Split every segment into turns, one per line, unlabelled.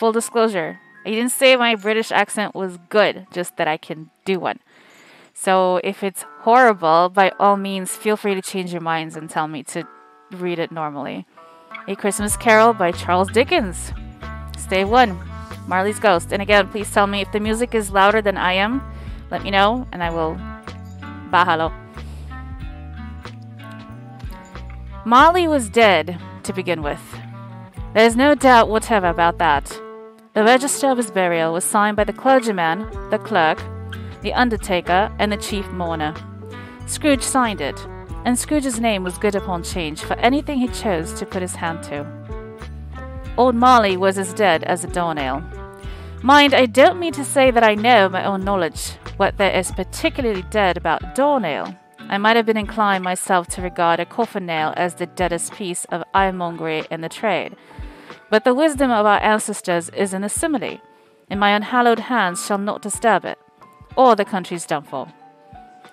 full disclosure, I didn't say my British accent was good, just that I can do one. So if it's horrible, by all means, feel free to change your minds and tell me to read it normally. A Christmas Carol by Charles Dickens. Stave one. Marley's Ghost. And again, please tell me if the music is louder than I am. Let me know, and I will. Bahalo. Marley was dead to begin with. There is no doubt whatever about that. The register of his burial was signed by the clergyman, the clerk, the undertaker, and the chief mourner. Scrooge signed it, and Scrooge's name was good upon change for anything he chose to put his hand to. Old Marley was as dead as a doornail. Mind, I don't mean to say that I know my own knowledge what there is particularly dead about doornail. I might have been inclined myself to regard a coffin nail as the deadest piece of ironmongery in the trade but the wisdom of our ancestors is in the simile, and my unhallowed hands shall not disturb it, or the country's downfall.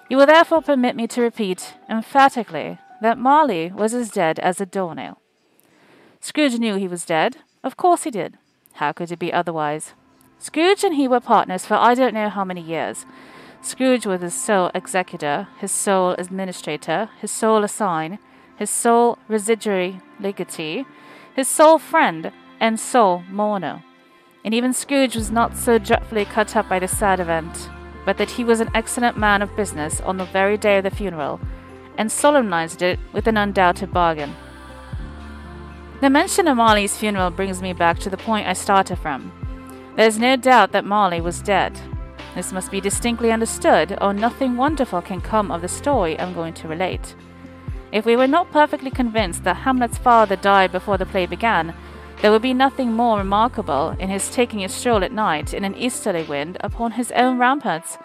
You will therefore permit me to repeat emphatically that Marley was as dead as a doornail. Scrooge knew he was dead. Of course he did. How could it be otherwise? Scrooge and he were partners for I don't know how many years. Scrooge was his sole executor, his sole administrator, his sole assign, his sole residuary legatee, his sole friend and sole mourner. And even Scrooge was not so dreadfully cut up by the sad event, but that he was an excellent man of business on the very day of the funeral, and solemnized it with an undoubted bargain. The mention of Marley's funeral brings me back to the point I started from. There is no doubt that Marley was dead. This must be distinctly understood, or nothing wonderful can come of the story I'm going to relate. If we were not perfectly convinced that Hamlet's father died before the play began, there would be nothing more remarkable in his taking a stroll at night in an easterly wind upon his own ramparts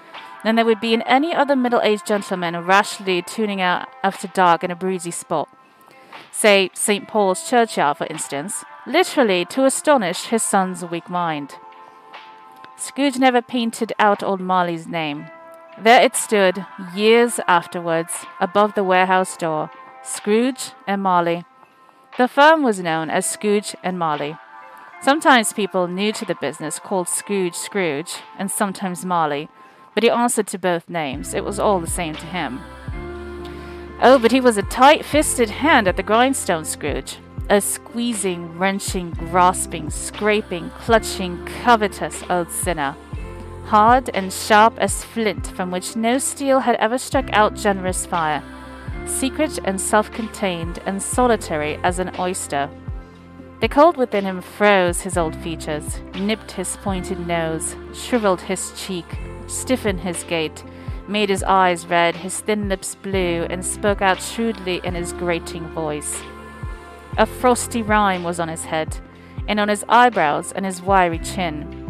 than there would be in any other middle aged gentleman rashly tuning out after dark in a breezy spot. Say, St. Paul's churchyard, for instance, literally to astonish his son's weak mind. Scrooge never painted out old Marley's name, there it stood, years afterwards, above the warehouse door Scrooge and Marley. The firm was known as Scrooge and Marley. Sometimes people new to the business called Scrooge Scrooge, and sometimes Marley, but he answered to both names. It was all the same to him. Oh, but he was a tight fisted hand at the grindstone, Scrooge. A squeezing, wrenching, grasping, scraping, clutching, covetous old sinner hard and sharp as flint, from which no steel had ever struck out generous fire, secret and self contained and solitary as an oyster. The cold within him froze his old features, nipped his pointed nose, shriveled his cheek, stiffened his gait, made his eyes red, his thin lips blue, and spoke out shrewdly in his grating voice. A frosty rime was on his head, and on his eyebrows and his wiry chin.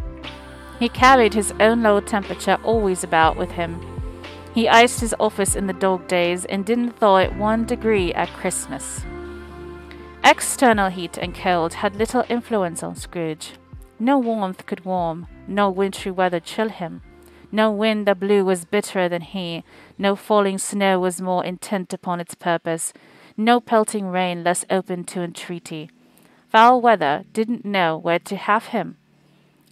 He carried his own low temperature always about with him. He iced his office in the dog days and didn't thaw it one degree at Christmas. External heat and cold had little influence on Scrooge. No warmth could warm, no wintry weather chill him. No wind that blew was bitterer than he, no falling snow was more intent upon its purpose, no pelting rain less open to entreaty. Foul weather didn't know where to have him.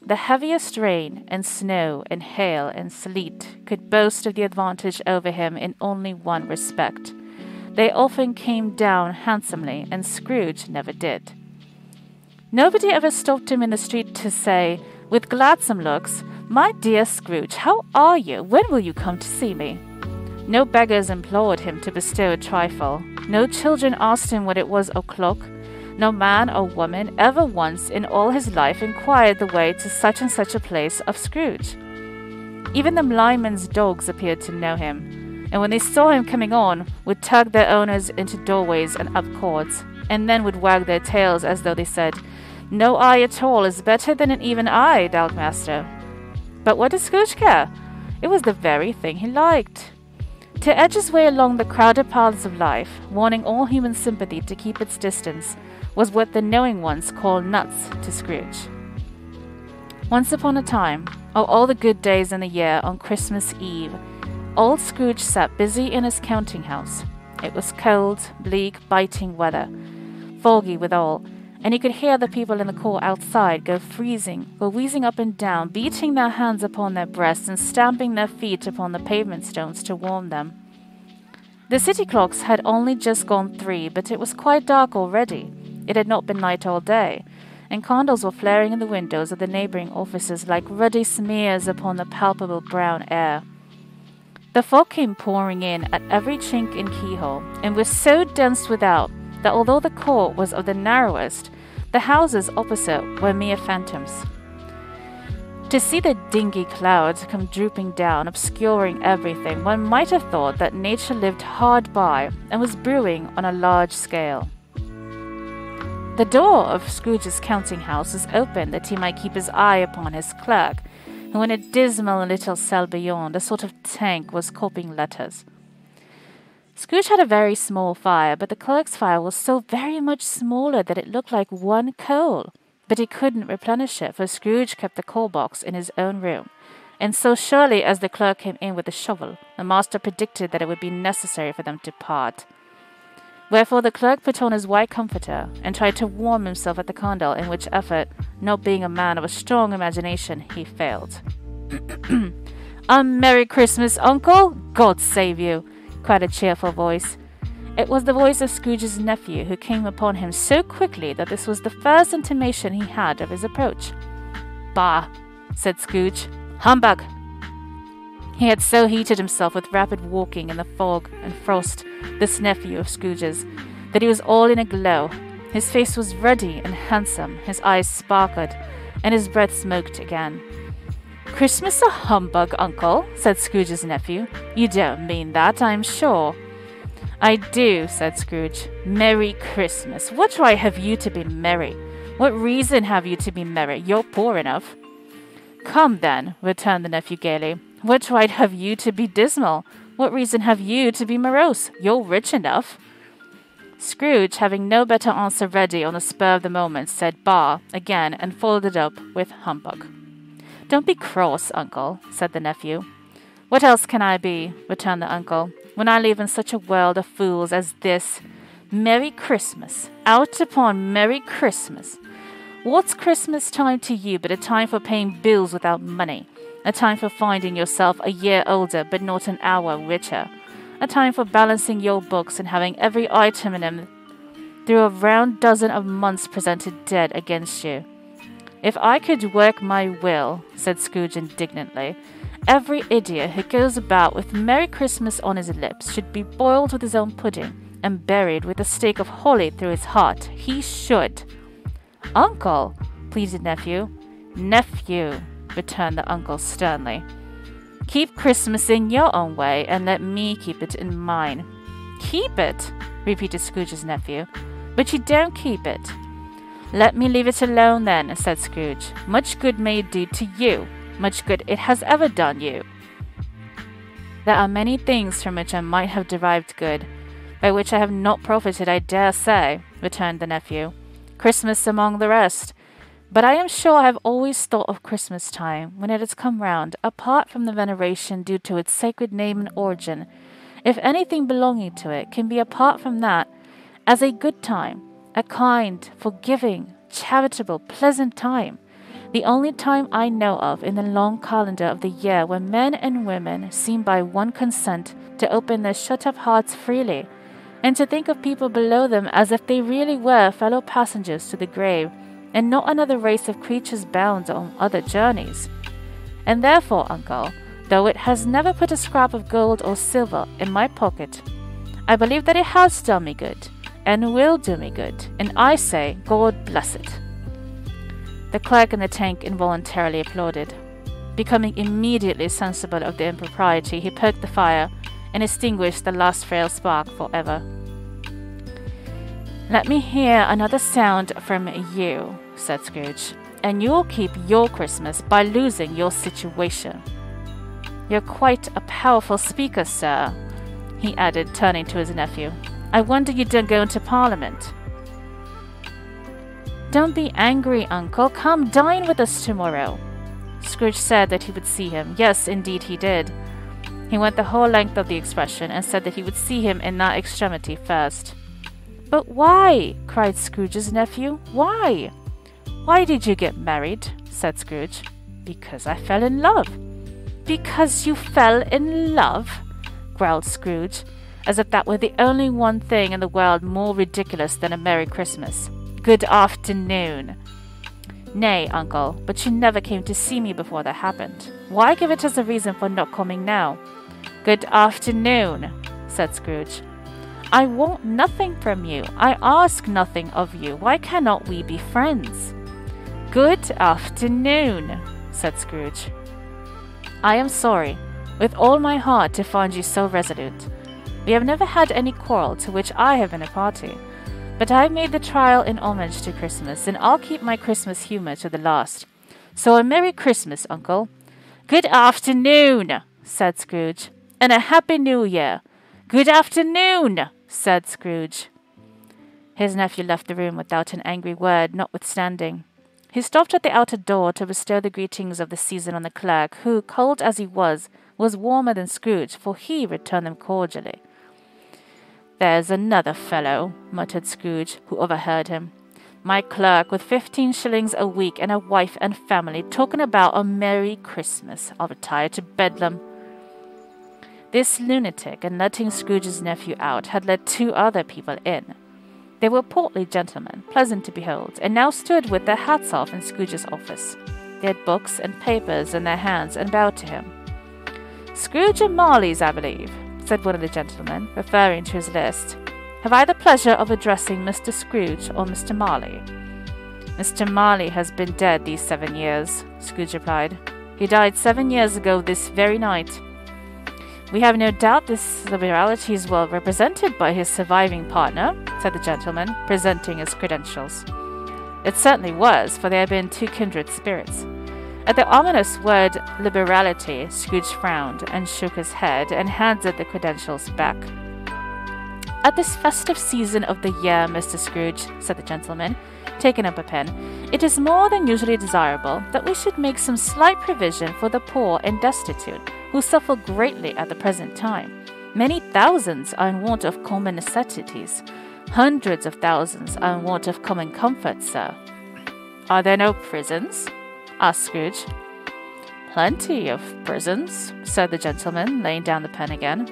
The heaviest rain and snow and hail and sleet could boast of the advantage over him in only one respect. They often came down handsomely, and Scrooge never did. Nobody ever stopped him in the street to say, with gladsome looks, My dear Scrooge, how are you? When will you come to see me? No beggars implored him to bestow a trifle. No children asked him what it was o'clock no man or woman ever once in all his life inquired the way to such and such a place of Scrooge. Even the linemen's dogs appeared to know him, and when they saw him coming on, would tug their owners into doorways and up courts, and then would wag their tails as though they said, No eye at all is better than an even eye, Dalkmaster. But what did Scrooge care? It was the very thing he liked. To edge his way along the crowded paths of life, warning all human sympathy to keep its distance, was what the knowing ones call nuts to Scrooge. Once upon a time, of all the good days in the year on Christmas Eve, old Scrooge sat busy in his counting house. It was cold, bleak, biting weather, foggy withal, and he could hear the people in the court outside go freezing, go wheezing up and down, beating their hands upon their breasts and stamping their feet upon the pavement stones to warm them. The city clocks had only just gone three, but it was quite dark already. It had not been night all day, and candles were flaring in the windows of the neighboring offices like ruddy smears upon the palpable brown air. The fog came pouring in at every chink and keyhole, and was so dense without that although the court was of the narrowest, the houses opposite were mere phantoms. To see the dingy clouds come drooping down, obscuring everything, one might have thought that nature lived hard by and was brewing on a large scale. The door of Scrooge's counting house was open that he might keep his eye upon his clerk, who in a dismal little cell beyond, a sort of tank, was copying letters. Scrooge had a very small fire, but the clerk's fire was so very much smaller that it looked like one coal. But he couldn't replenish it, for Scrooge kept the coal box in his own room. And so surely as the clerk came in with the shovel, the master predicted that it would be necessary for them to part. Wherefore the clerk put on his white comforter and tried to warm himself at the candle, in which effort, not being a man of a strong imagination, he failed. a Merry Christmas, Uncle! God save you! cried a cheerful voice. It was the voice of Scrooge's nephew, who came upon him so quickly that this was the first intimation he had of his approach. Bah, said Scrooge. Humbug! He had so heated himself with rapid walking in the fog and frost, this nephew of Scrooge's, that he was all in a glow. His face was ruddy and handsome, his eyes sparkled, and his breath smoked again. Christmas a humbug, uncle, said Scrooge's nephew. You don't mean that, I'm sure. I do, said Scrooge. Merry Christmas. What right have you to be merry? What reason have you to be merry? You're poor enough. Come then, returned the nephew gaily. What right have you to be dismal? What reason have you to be morose? You're rich enough. Scrooge, having no better answer ready on the spur of the moment, said bah again and followed it up with humbug. Don't be cross, uncle, said the nephew. What else can I be? returned the uncle, when I live in such a world of fools as this. Merry Christmas! Out upon Merry Christmas! What's Christmas time to you but a time for paying bills without money? A time for finding yourself a year older but not an hour richer? A time for balancing your books and having every item in them through a round dozen of months presented dead against you? If I could work my will, said Scrooge indignantly, every idiot who goes about with Merry Christmas on his lips should be boiled with his own pudding and buried with a stake of holly through his heart. He should. Uncle, pleaded nephew. Nephew, returned the uncle sternly. Keep Christmas in your own way, and let me keep it in mine. Keep it, repeated Scrooge's nephew. But you don't keep it. Let me leave it alone then, said Scrooge. Much good may it do to you, much good it has ever done you. There are many things from which I might have derived good, by which I have not profited, I dare say, returned the nephew. Christmas among the rest. But I am sure I have always thought of Christmas time, when it has come round, apart from the veneration due to its sacred name and origin, if anything belonging to it can be apart from that, as a good time, a kind, forgiving, charitable, pleasant time. The only time I know of in the long calendar of the year when men and women seem by one consent to open their shut up hearts freely, and to think of people below them as if they really were fellow passengers to the grave, and not another race of creatures bound on other journeys. And therefore, uncle, though it has never put a scrap of gold or silver in my pocket, I believe that it has done me good and will do me good, and I say, God bless it. The clerk in the tank involuntarily applauded. Becoming immediately sensible of the impropriety, he poked the fire and extinguished the last frail spark for ever. Let me hear another sound from you, said Scrooge, and you'll keep your Christmas by losing your situation. You're quite a powerful speaker, sir, he added, turning to his nephew. I wonder you don't go into Parliament. Don't be angry, Uncle. Come dine with us tomorrow. Scrooge said that he would see him. Yes, indeed he did. He went the whole length of the expression and said that he would see him in that extremity first. But why? cried Scrooge's nephew. Why? Why did you get married? said Scrooge. Because I fell in love. Because you fell in love? growled Scrooge, as if that were the only one thing in the world more ridiculous than a Merry Christmas. Good afternoon. Nay, uncle, but you never came to see me before that happened. Why give it as a reason for not coming now? Good afternoon, said Scrooge. I want nothing from you. I ask nothing of you. Why cannot we be friends? Good afternoon, said Scrooge. I am sorry, with all my heart, to find you so resolute. We have never had any quarrel to which I have been a party. But I have made the trial in homage to Christmas, and I'll keep my Christmas humour to the last. So a Merry Christmas, Uncle. Good afternoon, said Scrooge, and a Happy New Year. Good afternoon, said Scrooge. His nephew left the room without an angry word, notwithstanding. He stopped at the outer door to bestow the greetings of the season on the clerk, who, cold as he was, was warmer than Scrooge, for he returned them cordially. There's another fellow, muttered Scrooge, who overheard him. My clerk, with fifteen shillings a week and a wife and family, talking about a Merry Christmas. I'll retire to Bedlam. This lunatic, in letting Scrooge's nephew out, had let two other people in. They were portly gentlemen, pleasant to behold, and now stood with their hats off in Scrooge's office. They had books and papers in their hands and bowed to him. Scrooge and Marley's, I believe, said one of the gentlemen, referring to his list. Have I the pleasure of addressing Mr. Scrooge or Mr. Marley? Mr. Marley has been dead these seven years, Scrooge replied. He died seven years ago this very night. We have no doubt this liberality is well represented by his surviving partner, said the gentleman, presenting his credentials. It certainly was, for they had been two kindred spirits. At the ominous word liberality, Scrooge frowned and shook his head and handed the credentials back. At this festive season of the year, Mr. Scrooge, said the gentleman, taking up a pen, it is more than usually desirable that we should make some slight provision for the poor and destitute, who suffer greatly at the present time. Many thousands are in want of common necessities. Hundreds of thousands are in want of common comforts, sir. Are there no prisons? asked Scrooge. Plenty of prisons, said the gentleman, laying down the pen again.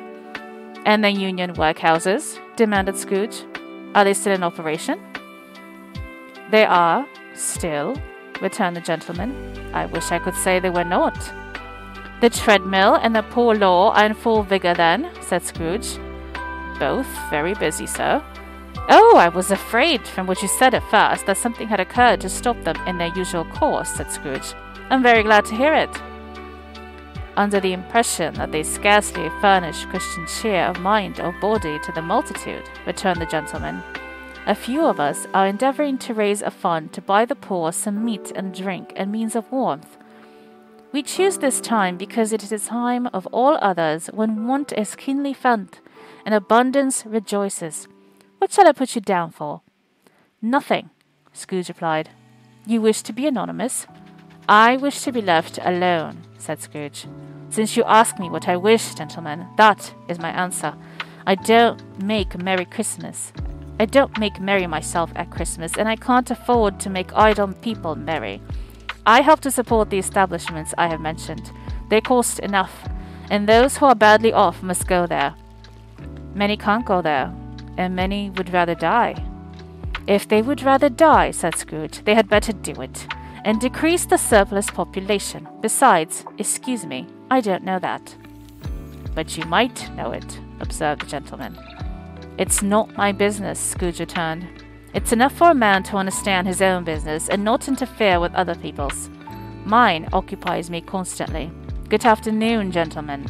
And the union workhouses? demanded Scrooge. Are they still in operation? They are, still, returned the gentleman. I wish I could say they were not. The treadmill and the poor law are in full vigour then, said Scrooge. Both very busy, sir. Oh, I was afraid, from what you said at first, that something had occurred to stop them in their usual course, said Scrooge. I'm very glad to hear it. Under the impression that they scarcely furnish Christian cheer of mind or body to the multitude, returned the gentleman. A few of us are endeavouring to raise a fund to buy the poor some meat and drink and means of warmth. We choose this time because it is a time of all others when want is keenly felt and abundance rejoices. What shall I put you down for? Nothing, Scrooge replied. You wish to be anonymous? I wish to be left alone, said Scrooge. Since you ask me what I wish, gentlemen, that is my answer. I don't make Merry Christmas. I don't make merry myself at Christmas, and I can't afford to make idle people merry. I help to support the establishments I have mentioned. They cost enough, and those who are badly off must go there. Many can't go there, and many would rather die. If they would rather die, said Scrooge, they had better do it, and decrease the surplus population. Besides, excuse me, I don't know that. But you might know it, observed the gentleman. It's not my business, Scrooge returned. It's enough for a man to understand his own business and not interfere with other people's. Mine occupies me constantly. Good afternoon, gentlemen.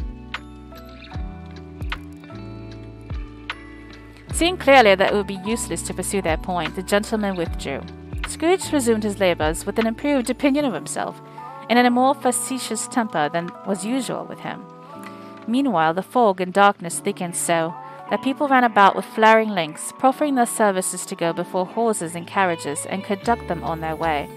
Seeing clearly that it would be useless to pursue their point, the gentleman withdrew. Scrooge resumed his labours with an improved opinion of himself, and in a more facetious temper than was usual with him. Meanwhile, the fog and darkness thickened so that people ran about with flaring links, proffering their services to go before horses and carriages and conduct them on their way.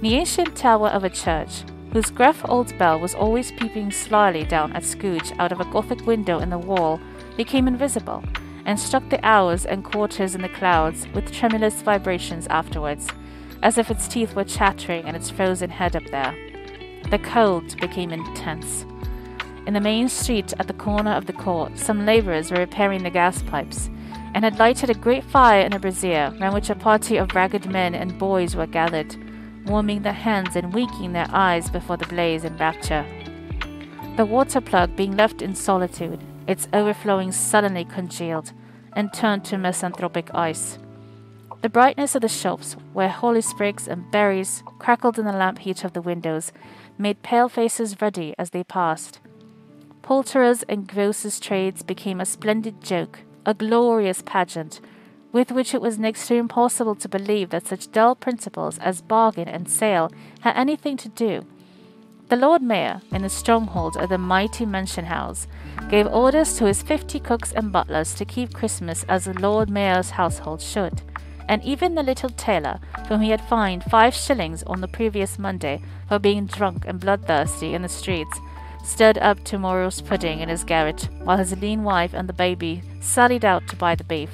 The ancient tower of a church, whose gruff old bell was always peeping slyly down at Scrooge out of a Gothic window in the wall, became invisible, and struck the hours and quarters in the clouds with tremulous vibrations afterwards, as if its teeth were chattering and its frozen head up there. The cold became intense. In the main street at the corner of the court, some labourers were repairing the gas pipes, and had lighted a great fire in a brazier, round which a party of ragged men and boys were gathered, warming their hands and winking their eyes before the blaze in rapture. The water plug being left in solitude, its overflowing suddenly congealed and turned to misanthropic ice. The brightness of the shops, where holly sprigs and berries crackled in the lamp heat of the windows, made pale faces ruddy as they passed. Poulterers' and grocers' trades became a splendid joke, a glorious pageant, with which it was next to impossible to believe that such dull principles as bargain and sale had anything to do. The Lord Mayor, in the stronghold of the mighty mansion house, gave orders to his fifty cooks and butlers to keep Christmas as the Lord Mayor's household should, and even the little tailor, whom he had fined five shillings on the previous Monday for being drunk and bloodthirsty in the streets, stood up tomorrow's pudding in his garret, while his lean wife and the baby sallied out to buy the beef.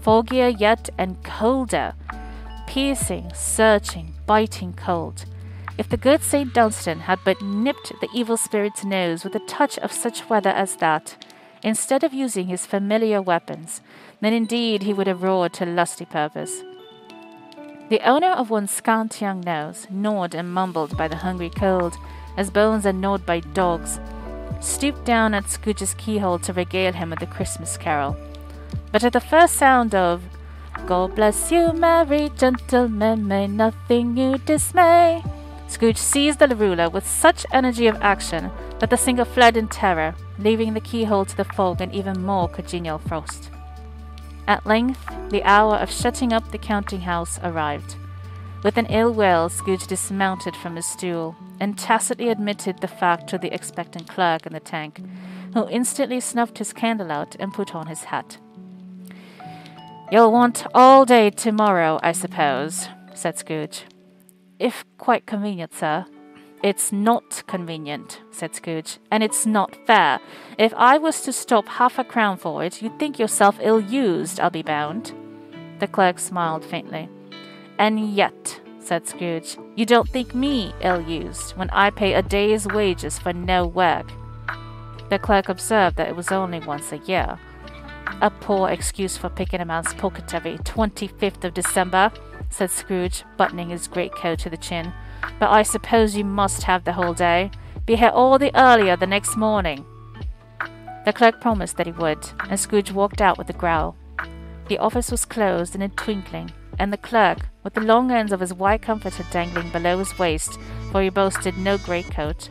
Foggier yet and colder, piercing, searching, biting cold. If the good Saint Dunstan had but nipped the evil spirit's nose with a touch of such weather as that, instead of using his familiar weapons, then indeed he would have roared to lusty purpose. The owner of one scant young nose, gnawed and mumbled by the hungry cold, as bones are gnawed by dogs, stooped down at Scrooge's keyhole to regale him with the Christmas carol. But at the first sound of God bless you, merry gentlemen, may nothing you dismay, Scrooge seized the ruler with such energy of action that the singer fled in terror, leaving the keyhole to the fog and even more congenial frost. At length, the hour of shutting up the counting house arrived. With an ill will, Scrooge dismounted from his stool and tacitly admitted the fact to the expectant clerk in the tank, who instantly snuffed his candle out and put on his hat. You'll want all day tomorrow, I suppose, said Scrooge. If quite convenient, sir, it's not convenient, said Scrooge, and it's not fair. If I was to stop half a crown for it, you'd think yourself ill used, I'll be bound. The clerk smiled faintly. And yet, said Scrooge, you don't think me ill used when I pay a day's wages for no work. The clerk observed that it was only once a year. A poor excuse for picking a man's pocket every 25th of December, said Scrooge, buttoning his greatcoat to the chin. But I suppose you must have the whole day. Be here all the earlier the next morning. The clerk promised that he would, and Scrooge walked out with a growl. The office was closed in a twinkling, and the clerk, with the long ends of his white comforter dangling below his waist, for he boasted no greatcoat,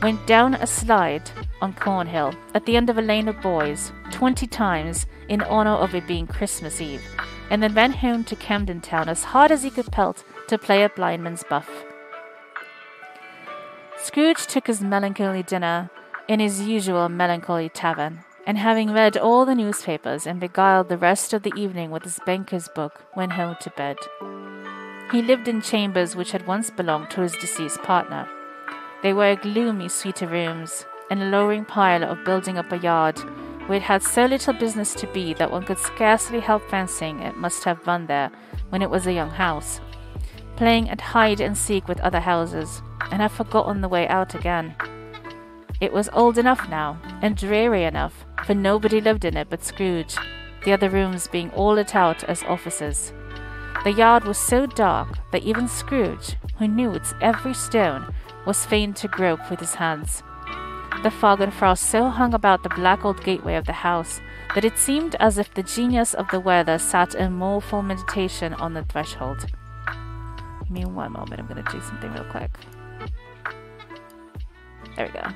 went down a slide on Cornhill at the end of a lane of boys twenty times in honour of it being Christmas Eve, and then went home to Camden Town as hard as he could pelt to play a blindman's buff. Scrooge took his melancholy dinner in his usual melancholy tavern, and having read all the newspapers and beguiled the rest of the evening with his banker's book, went home to bed. He lived in chambers which had once belonged to his deceased partner. They were a gloomy suite of rooms, and a lowering pile of building up a yard, where it had so little business to be that one could scarcely help fancying it must have run there when it was a young house, playing at hide and seek with other houses, and had forgotten the way out again. It was old enough now, and dreary enough, for nobody lived in it but Scrooge, the other rooms being all let out as offices. The yard was so dark that even Scrooge, who knew its every stone, was fain to grope with his hands. The fog and frost so hung about the black old gateway of the house that it seemed as if the genius of the weather sat in mournful meditation on the threshold. Give me one moment, I'm to do something real quick. There we go.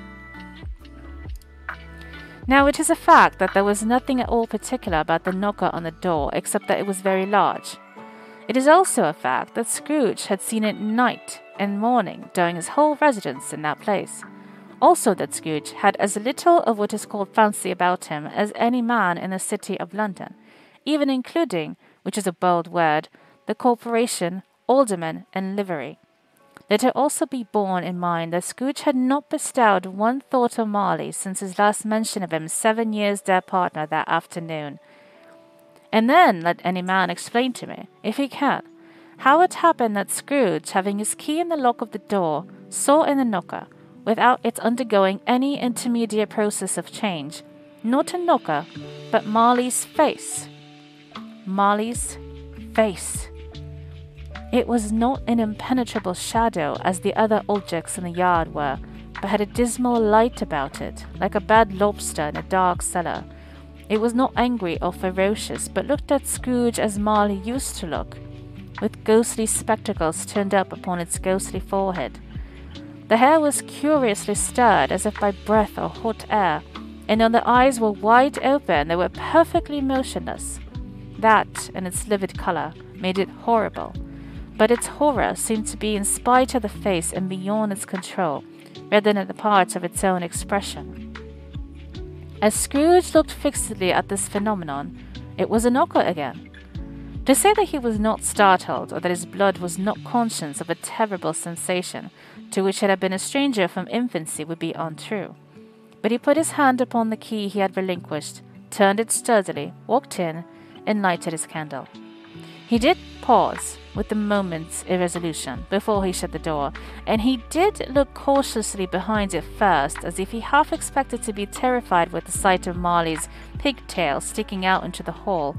Now, it is a fact that there was nothing at all particular about the knocker on the door except that it was very large. It is also a fact that Scrooge had seen it night and morning during his whole residence in that place. Also, that Scrooge had as little of what is called fancy about him as any man in the city of London, even including, which is a bold word, the corporation, aldermen, and livery. Let it also be borne in mind that Scrooge had not bestowed one thought on Marley since his last mention of him seven years their partner that afternoon, And then let any man explain to me, if he can, how it happened that Scrooge, having his key in the lock of the door, saw in the knocker, without its undergoing any intermediate process of change, not a knocker, but Marley's face. Marley's face. It was not an impenetrable shadow as the other objects in the yard were, but had a dismal light about it, like a bad lobster in a dark cellar. It was not angry or ferocious, but looked at Scrooge as Marley used to look, with ghostly spectacles turned up upon its ghostly forehead. The hair was curiously stirred, as if by breath or hot air, and though the eyes were wide open, they were perfectly motionless. That, and its livid color, made it horrible. But its horror seemed to be in spite of the face and beyond its control, rather than the parts of its own expression. As Scrooge looked fixedly at this phenomenon, it was a knocker again. To say that he was not startled, or that his blood was not conscious of a terrible sensation to which it had been a stranger from infancy, would be untrue. But he put his hand upon the key he had relinquished, turned it sturdily, walked in, and lighted his candle. He did pause with a moment's irresolution before he shut the door, and he did look cautiously behind it first, as if he half expected to be terrified with the sight of Marley's pigtail sticking out into the hall.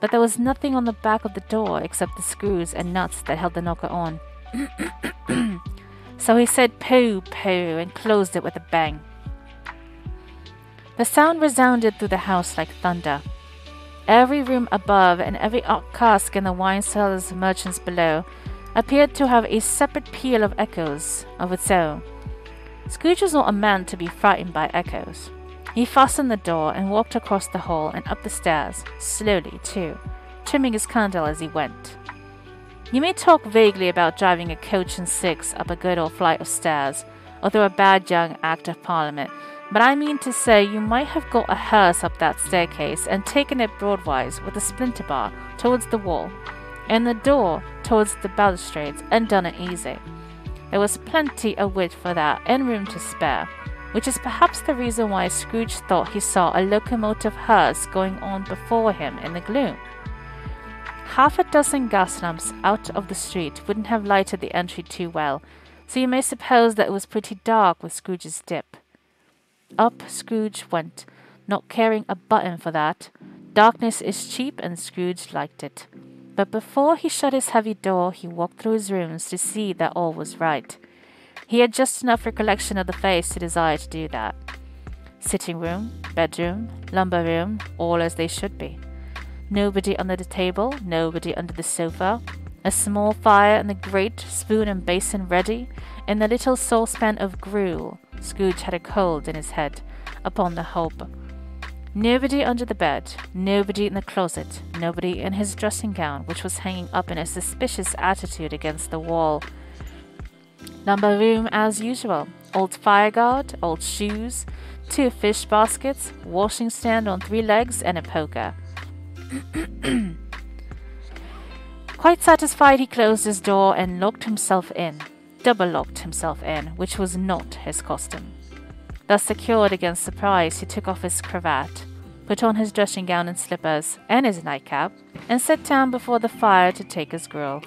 But there was nothing on the back of the door except the screws and nuts that held the knocker on. so he said pooh, pooh, and closed it with a bang. The sound resounded through the house like thunder. Every room above and every cask in the wine cellars merchants below appeared to have a separate peal of echoes of its own. Scrooge was not a man to be frightened by echoes. He fastened the door and walked across the hall and up the stairs, slowly too, trimming his candle as he went. You may talk vaguely about driving a coach and six up a good old flight of stairs, or through a bad young Act of Parliament but I mean to say, you might have got a hearse up that staircase and taken it broadwise with a splinter bar towards the wall, and the door towards the balustrades, and done it easy. There was plenty of width for that, and room to spare, which is perhaps the reason why Scrooge thought he saw a locomotive hearse going on before him in the gloom. Half a dozen gas lamps out of the street wouldn't have lighted the entry too well, so you may suppose that it was pretty dark with Scrooge's dip. Up Scrooge went, not caring a button for that. Darkness is cheap, and Scrooge liked it. But before he shut his heavy door, he walked through his rooms to see that all was right. He had just enough recollection of the face to desire to do that. Sitting room, bedroom, lumber room, all as they should be. Nobody under the table, nobody under the sofa. A small fire and the grate, spoon and basin ready, and the little saucepan of gruel Scrooge had a cold in his head upon the hope. Nobody under the bed, nobody in the closet, nobody in his dressing gown, which was hanging up in a suspicious attitude against the wall. Number room as usual. Old fire guard, old shoes, two fish baskets, washing stand on three legs, and a poker. Quite satisfied, he closed his door and locked himself in double locked himself in, which was not his custom. Thus secured against surprise, he took off his cravat, put on his dressing gown and slippers, and his nightcap, and sat down before the fire to take his gruel.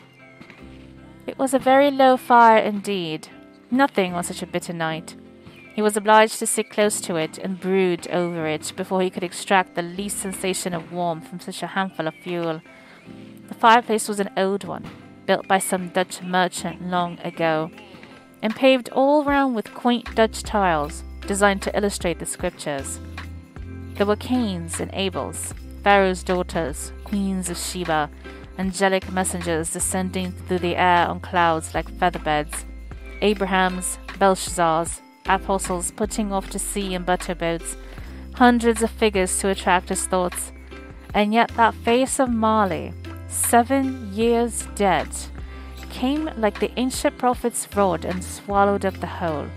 It was a very low fire indeed, nothing on such a bitter night. He was obliged to sit close to it and brood over it before he could extract the least sensation of warmth from such a handful of fuel. The fireplace was an old one, built by some Dutch merchant long ago, and paved all round with quaint Dutch tiles designed to illustrate the scriptures. There were Cains and Abels, Pharaoh's daughters, queens of Sheba, angelic messengers descending through the air on clouds like featherbeds, Abrahams, Belshazzars, apostles putting off to sea in butter boats, hundreds of figures to attract his thoughts, and yet that face of Marley, seven years dead, came like the ancient prophet's rod and swallowed up the whole.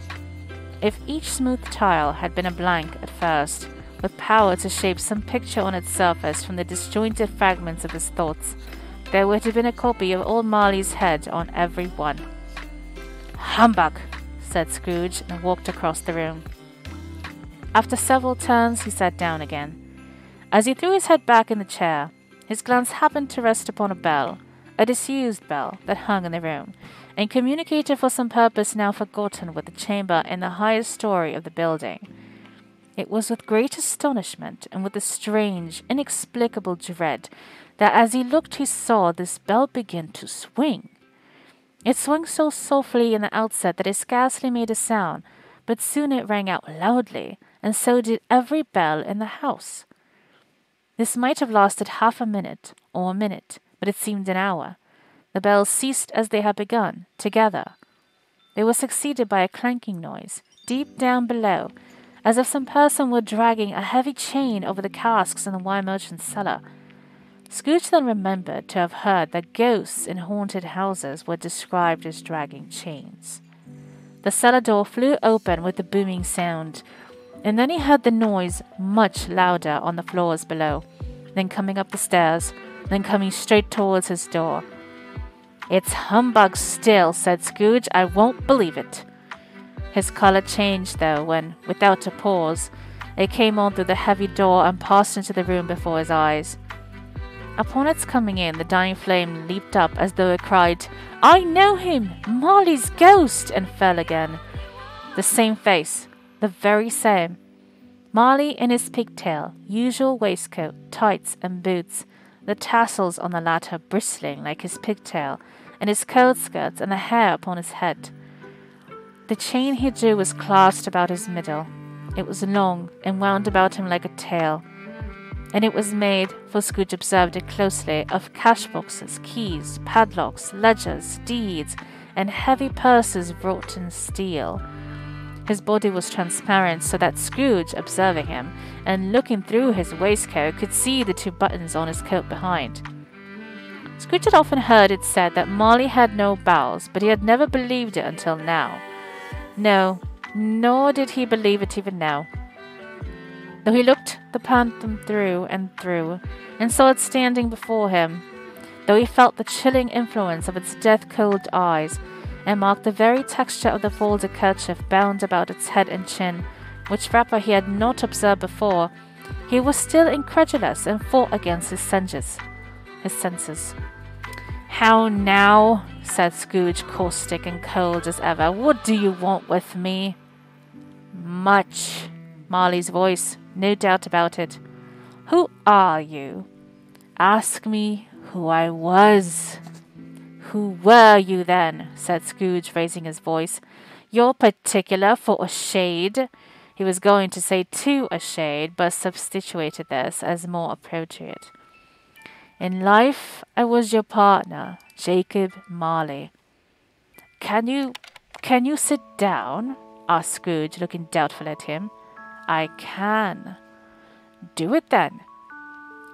If each smooth tile had been a blank at first, with power to shape some picture on its surface from the disjointed fragments of his thoughts, there would have been a copy of old Marley's head on every one. Humbug! said Scrooge, and walked across the room. After several turns, he sat down again. As he threw his head back in the chair, his glance happened to rest upon a bell, a disused bell that hung in the room, and communicated for some purpose now forgotten with the chamber in the highest story of the building. It was with great astonishment and with a strange, inexplicable dread that as he looked he saw this bell begin to swing. It swung so softly in the outset that it scarcely made a sound, but soon it rang out loudly, and so did every bell in the house. This might have lasted half a minute or a minute, but it seemed an hour. The bells ceased as they had begun, together. They were succeeded by a clanking noise, deep down below, as if some person were dragging a heavy chain over the casks in the wine merchant's cellar. Scrooge then remembered to have heard that ghosts in haunted houses were described as dragging chains. The cellar door flew open with a booming sound, and then he heard the noise much louder on the floors below, then coming up the stairs, then coming straight towards his door. It's humbug still, said Scrooge. I won't believe it. His colour changed, though, when, without a pause, it came on through the heavy door and passed into the room before his eyes. Upon its coming in, the dying flame leaped up as though it cried, I know him! Marley's ghost! and fell again. The same face, the very same. Marley in his pigtail, usual waistcoat, tights, and boots, the tassels on the latter bristling like his pigtail, and his coat skirts and the hair upon his head. The chain he drew was clasped about his middle. It was long and wound about him like a tail, and it was made, for Scrooge observed it closely, of cash boxes, keys, padlocks, ledgers, deeds, and heavy purses wrought in steel. His body was transparent, so that Scrooge, observing him, and looking through his waistcoat, could see the two buttons on his coat behind. Scrooge had often heard it said that Marley had no bowels, but he had never believed it until now. No, nor did he believe it even now. Though he looked the phantom through and through, and saw it standing before him, though he felt the chilling influence of its death cold eyes, and marked the very texture of the folded kerchief bound about its head and chin, which wrapper he had not observed before, he was still incredulous and fought against his senses. His senses. How now? said Scrooge, caustic and cold as ever. What do you want with me? Much. Marley's voice, no doubt about it. Who are you? Ask me who I was. Who were you then? said Scrooge, raising his voice. You're particular for a shade. He was going to say to a shade, but substituted this as more appropriate. In life, I was your partner, Jacob Marley. Can you can you sit down? asked Scrooge, looking doubtful at him. I can. Do it then,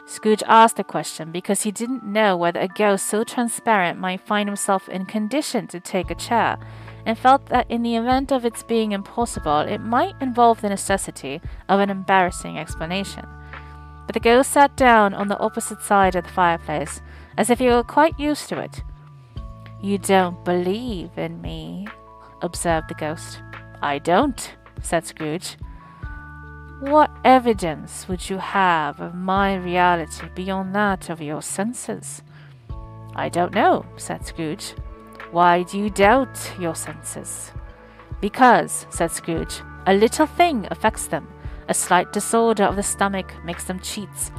Scrooge asked the question because he didn't know whether a ghost so transparent might find himself in condition to take a chair, and felt that in the event of its being impossible, it might involve the necessity of an embarrassing explanation. But the ghost sat down on the opposite side of the fireplace, as if he were quite used to it. You don't believe in me, observed the ghost. I don't, said Scrooge. What evidence would you have of my reality beyond that of your senses? I don't know, said Scrooge. Why do you doubt your senses? Because, said Scrooge, a little thing affects them. A slight disorder of the stomach makes them cheats.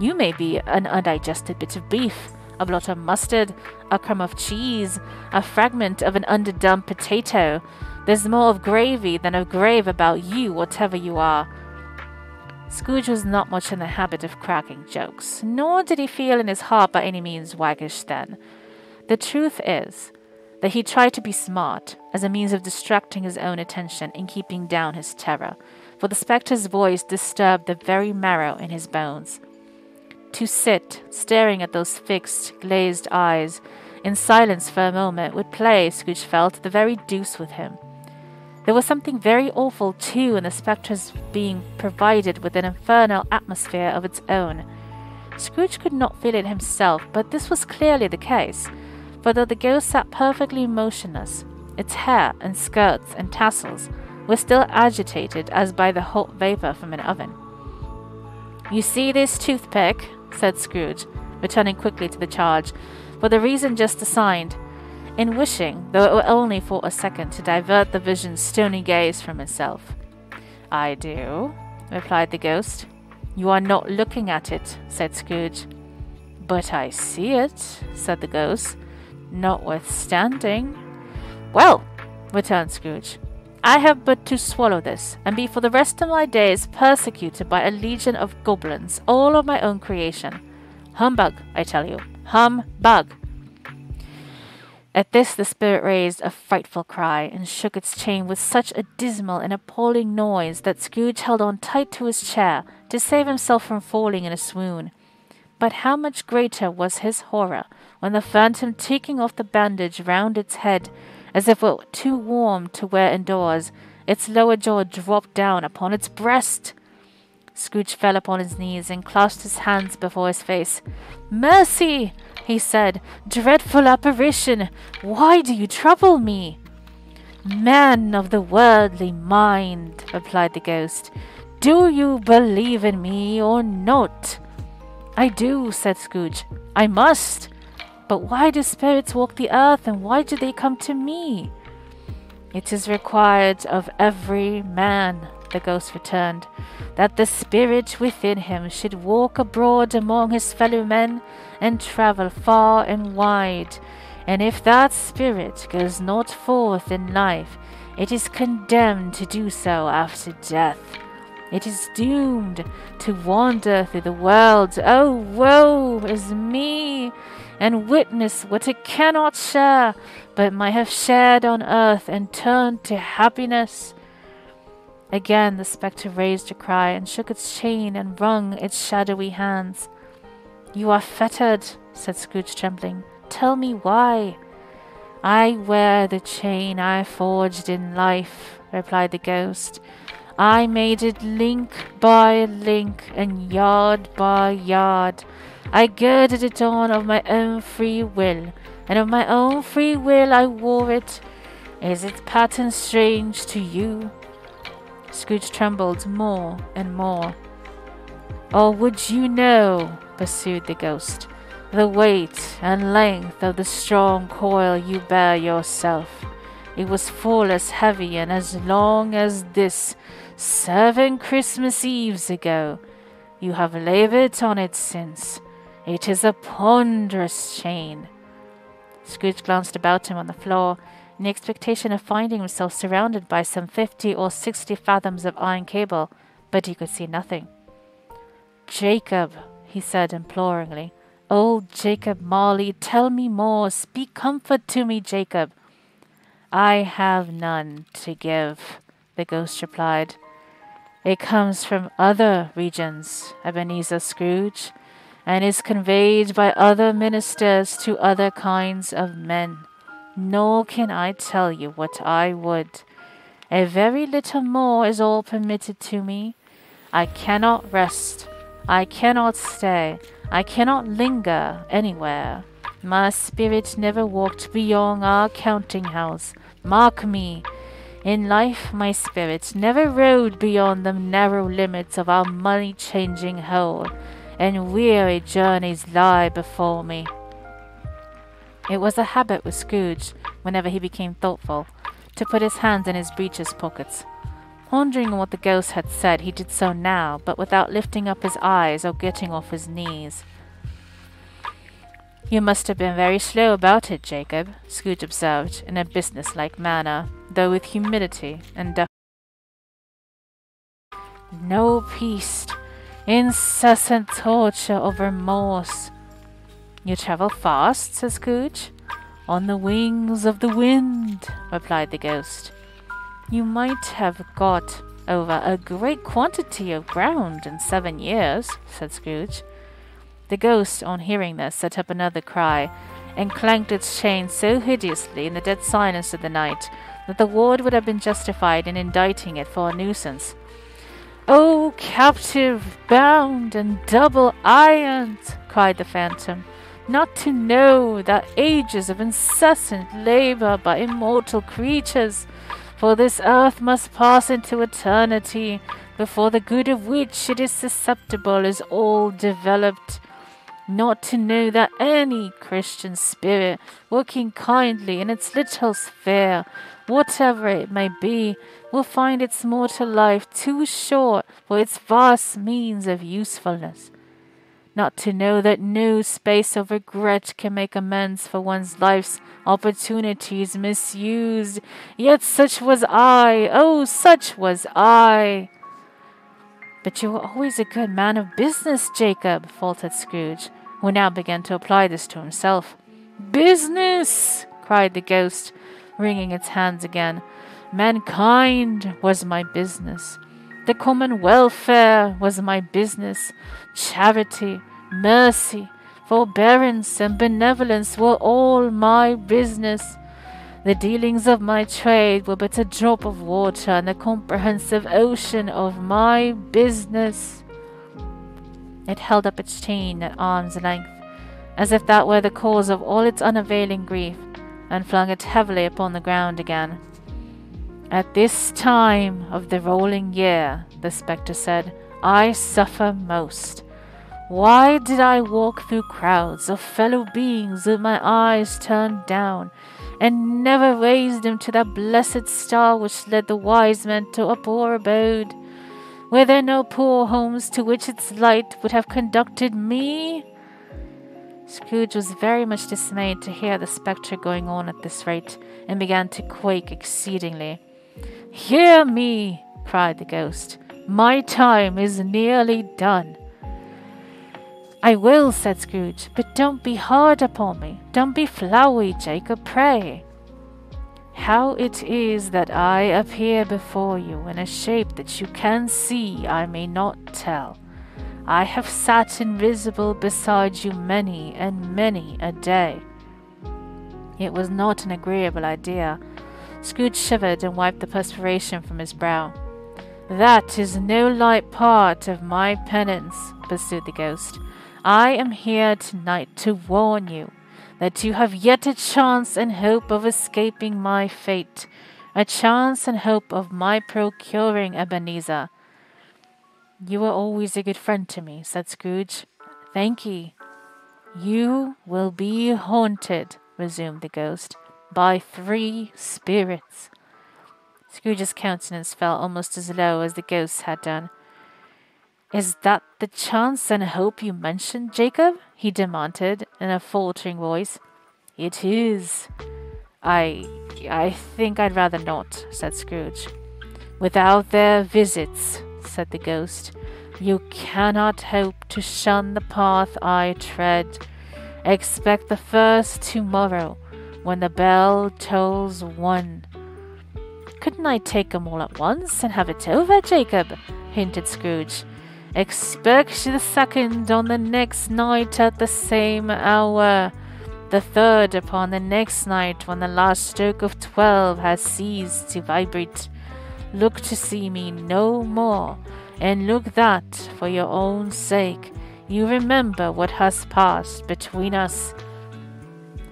You may be an undigested bit of beef, a blot of mustard, a crumb of cheese, a fragment of an underdone potato. There's more of gravy than of grave about you, whatever you are. Scrooge was not much in the habit of cracking jokes, nor did he feel in his heart by any means waggish then. The truth is that he tried to be smart as a means of distracting his own attention and keeping down his terror, for the spectre's voice disturbed the very marrow in his bones. To sit, staring at those fixed, glazed eyes, in silence for a moment would play, Scrooge felt, the very deuce with him. There was something very awful, too, in the spectre's being provided with an infernal atmosphere of its own. Scrooge could not feel it himself, but this was clearly the case, for though the ghost sat perfectly motionless, its hair and skirts and tassels were still agitated as by the hot vapour from an oven. You see this toothpick? said Scrooge, returning quickly to the charge, for the reason just assigned, in wishing, though it were only for a second, to divert the vision's stony gaze from himself. I do, replied the ghost. You are not looking at it, said Scrooge. But I see it, said the ghost, notwithstanding. Well, returned Scrooge, I have but to swallow this, and be for the rest of my days persecuted by a legion of goblins, all of my own creation. Humbug, I tell you. Humbug! At this the spirit raised a frightful cry, and shook its chain with such a dismal and appalling noise that Scrooge held on tight to his chair to save himself from falling in a swoon. But how much greater was his horror when the phantom, taking off the bandage round its head, as if it were too warm to wear indoors, its lower jaw dropped down upon its breast. Scrooge fell upon his knees and clasped his hands before his face. Mercy! He said. Dreadful apparition! Why do you trouble me? Man of the worldly mind, replied the ghost, do you believe in me or not? I do, said Scrooge. I must. But why do spirits walk the earth, and why do they come to me? It is required of every man, the ghost returned, that the spirit within him should walk abroad among his fellow men and travel far and wide. And if that spirit goes not forth in life, it is condemned to do so after death. It is doomed to wander through the world. Oh, woe is me! And witness what it cannot share, but might have shared on earth and turned to happiness. Again the spectre raised a cry and shook its chain and wrung its shadowy hands. You are fettered, said Scrooge, trembling. Tell me why. I wear the chain I forged in life, replied the ghost. I made it link by link and yard by yard. I girded it on of my own free will, and of my own free will I wore it. Is its pattern strange to you? Scrooge trembled more and more. Or would you know, pursued the ghost, the weight and length of the strong coil you bear yourself? It was full as heavy and as long as this seven Christmas Eves ago. You have labored on it since. It is a ponderous chain. Scrooge glanced about him on the floor in the expectation of finding himself surrounded by some fifty or sixty fathoms of iron cable, but he could see nothing. Jacob, he said imploringly, old Jacob Marley, tell me more. Speak comfort to me, Jacob. I have none to give, the ghost replied. It comes from other regions, Ebenezer Scrooge, and is conveyed by other ministers to other kinds of men nor can I tell you what I would. A very little more is all permitted to me. I cannot rest. I cannot stay. I cannot linger anywhere. My spirit never walked beyond our counting house. Mark me. In life, my spirit never rode beyond the narrow limits of our money changing hole, and weary journeys lie before me. It was a habit with Scrooge, whenever he became thoughtful, to put his hands in his breeches pockets. Pondering on what the ghost had said, he did so now, but without lifting up his eyes or getting off his knees. You must have been very slow about it, Jacob, Scrooge observed, in a business-like manner, though with humility and def- No peace, incessant torture of remorse, you travel fast, said Scrooge. On the wings of the wind, replied the ghost. You might have got over a great quantity of ground in seven years, said Scrooge. The ghost, on hearing this, set up another cry, and clanked its chain so hideously in the dead silence of the night that the ward would have been justified in indicting it for a nuisance. Oh, captive, bound, and double ironed, cried the phantom not to know that ages of incessant labor by immortal creatures, for this earth must pass into eternity, before the good of which it is susceptible is all developed. not to know that any Christian spirit working kindly in its little sphere, whatever it may be, will find its mortal life too short for its vast means of usefulness. Not to know that no space of regret can make amends for one's life's opportunities misused. Yet such was I, oh, such was I. But you were always a good man of business, Jacob, faltered Scrooge, who now began to apply this to himself. Business! cried the ghost, wringing its hands again. Mankind was my business. The common welfare was my business. Charity, mercy, forbearance, and benevolence were all my business. The dealings of my trade were but a drop of water in the comprehensive ocean of my business. It held up its chain at arm's length, as if that were the cause of all its unavailing grief, and flung it heavily upon the ground again. At this time of the rolling year, the spectre said, I suffer most. Why did I walk through crowds of fellow beings with my eyes turned down, and never raised them to that blessed star which led the wise men to a poor abode. Were there no poor homes to which its light would have conducted me? Scrooge was very much dismayed to hear the spectre going on at this rate, and began to quake exceedingly. Hear me, cried the ghost. My time is nearly done. I will, said Scrooge, but don't be hard upon me. Don't be flowery, Jacob, pray. How it is that I appear before you in a shape that you can see, I may not tell. I have sat invisible beside you many and many a day. It was not an agreeable idea. Scrooge shivered and wiped the perspiration from his brow. That is no light part of my penance, pursued the ghost. I am here tonight to warn you that you have yet a chance and hope of escaping my fate, a chance and hope of my procuring Ebenezer. You were always a good friend to me, said Scrooge. Thank ye. You will be haunted, resumed the ghost, by three spirits. Scrooge's countenance fell almost as low as the ghost's had done. Is that the chance and hope you mentioned, Jacob? he demanded in a faltering voice. It is. I I think I'd rather not, said Scrooge. Without their visits, said the ghost, you cannot hope to shun the path I tread. Expect the first tomorrow, when the bell tolls one. Couldn't I take 'em all at once and have it over, Jacob? hinted Scrooge. Expect the second on the next night at the same hour. The third upon the next night when the last stroke of twelve has ceased to vibrate. Look to see me no more, and look that, for your own sake, you remember what has passed between us.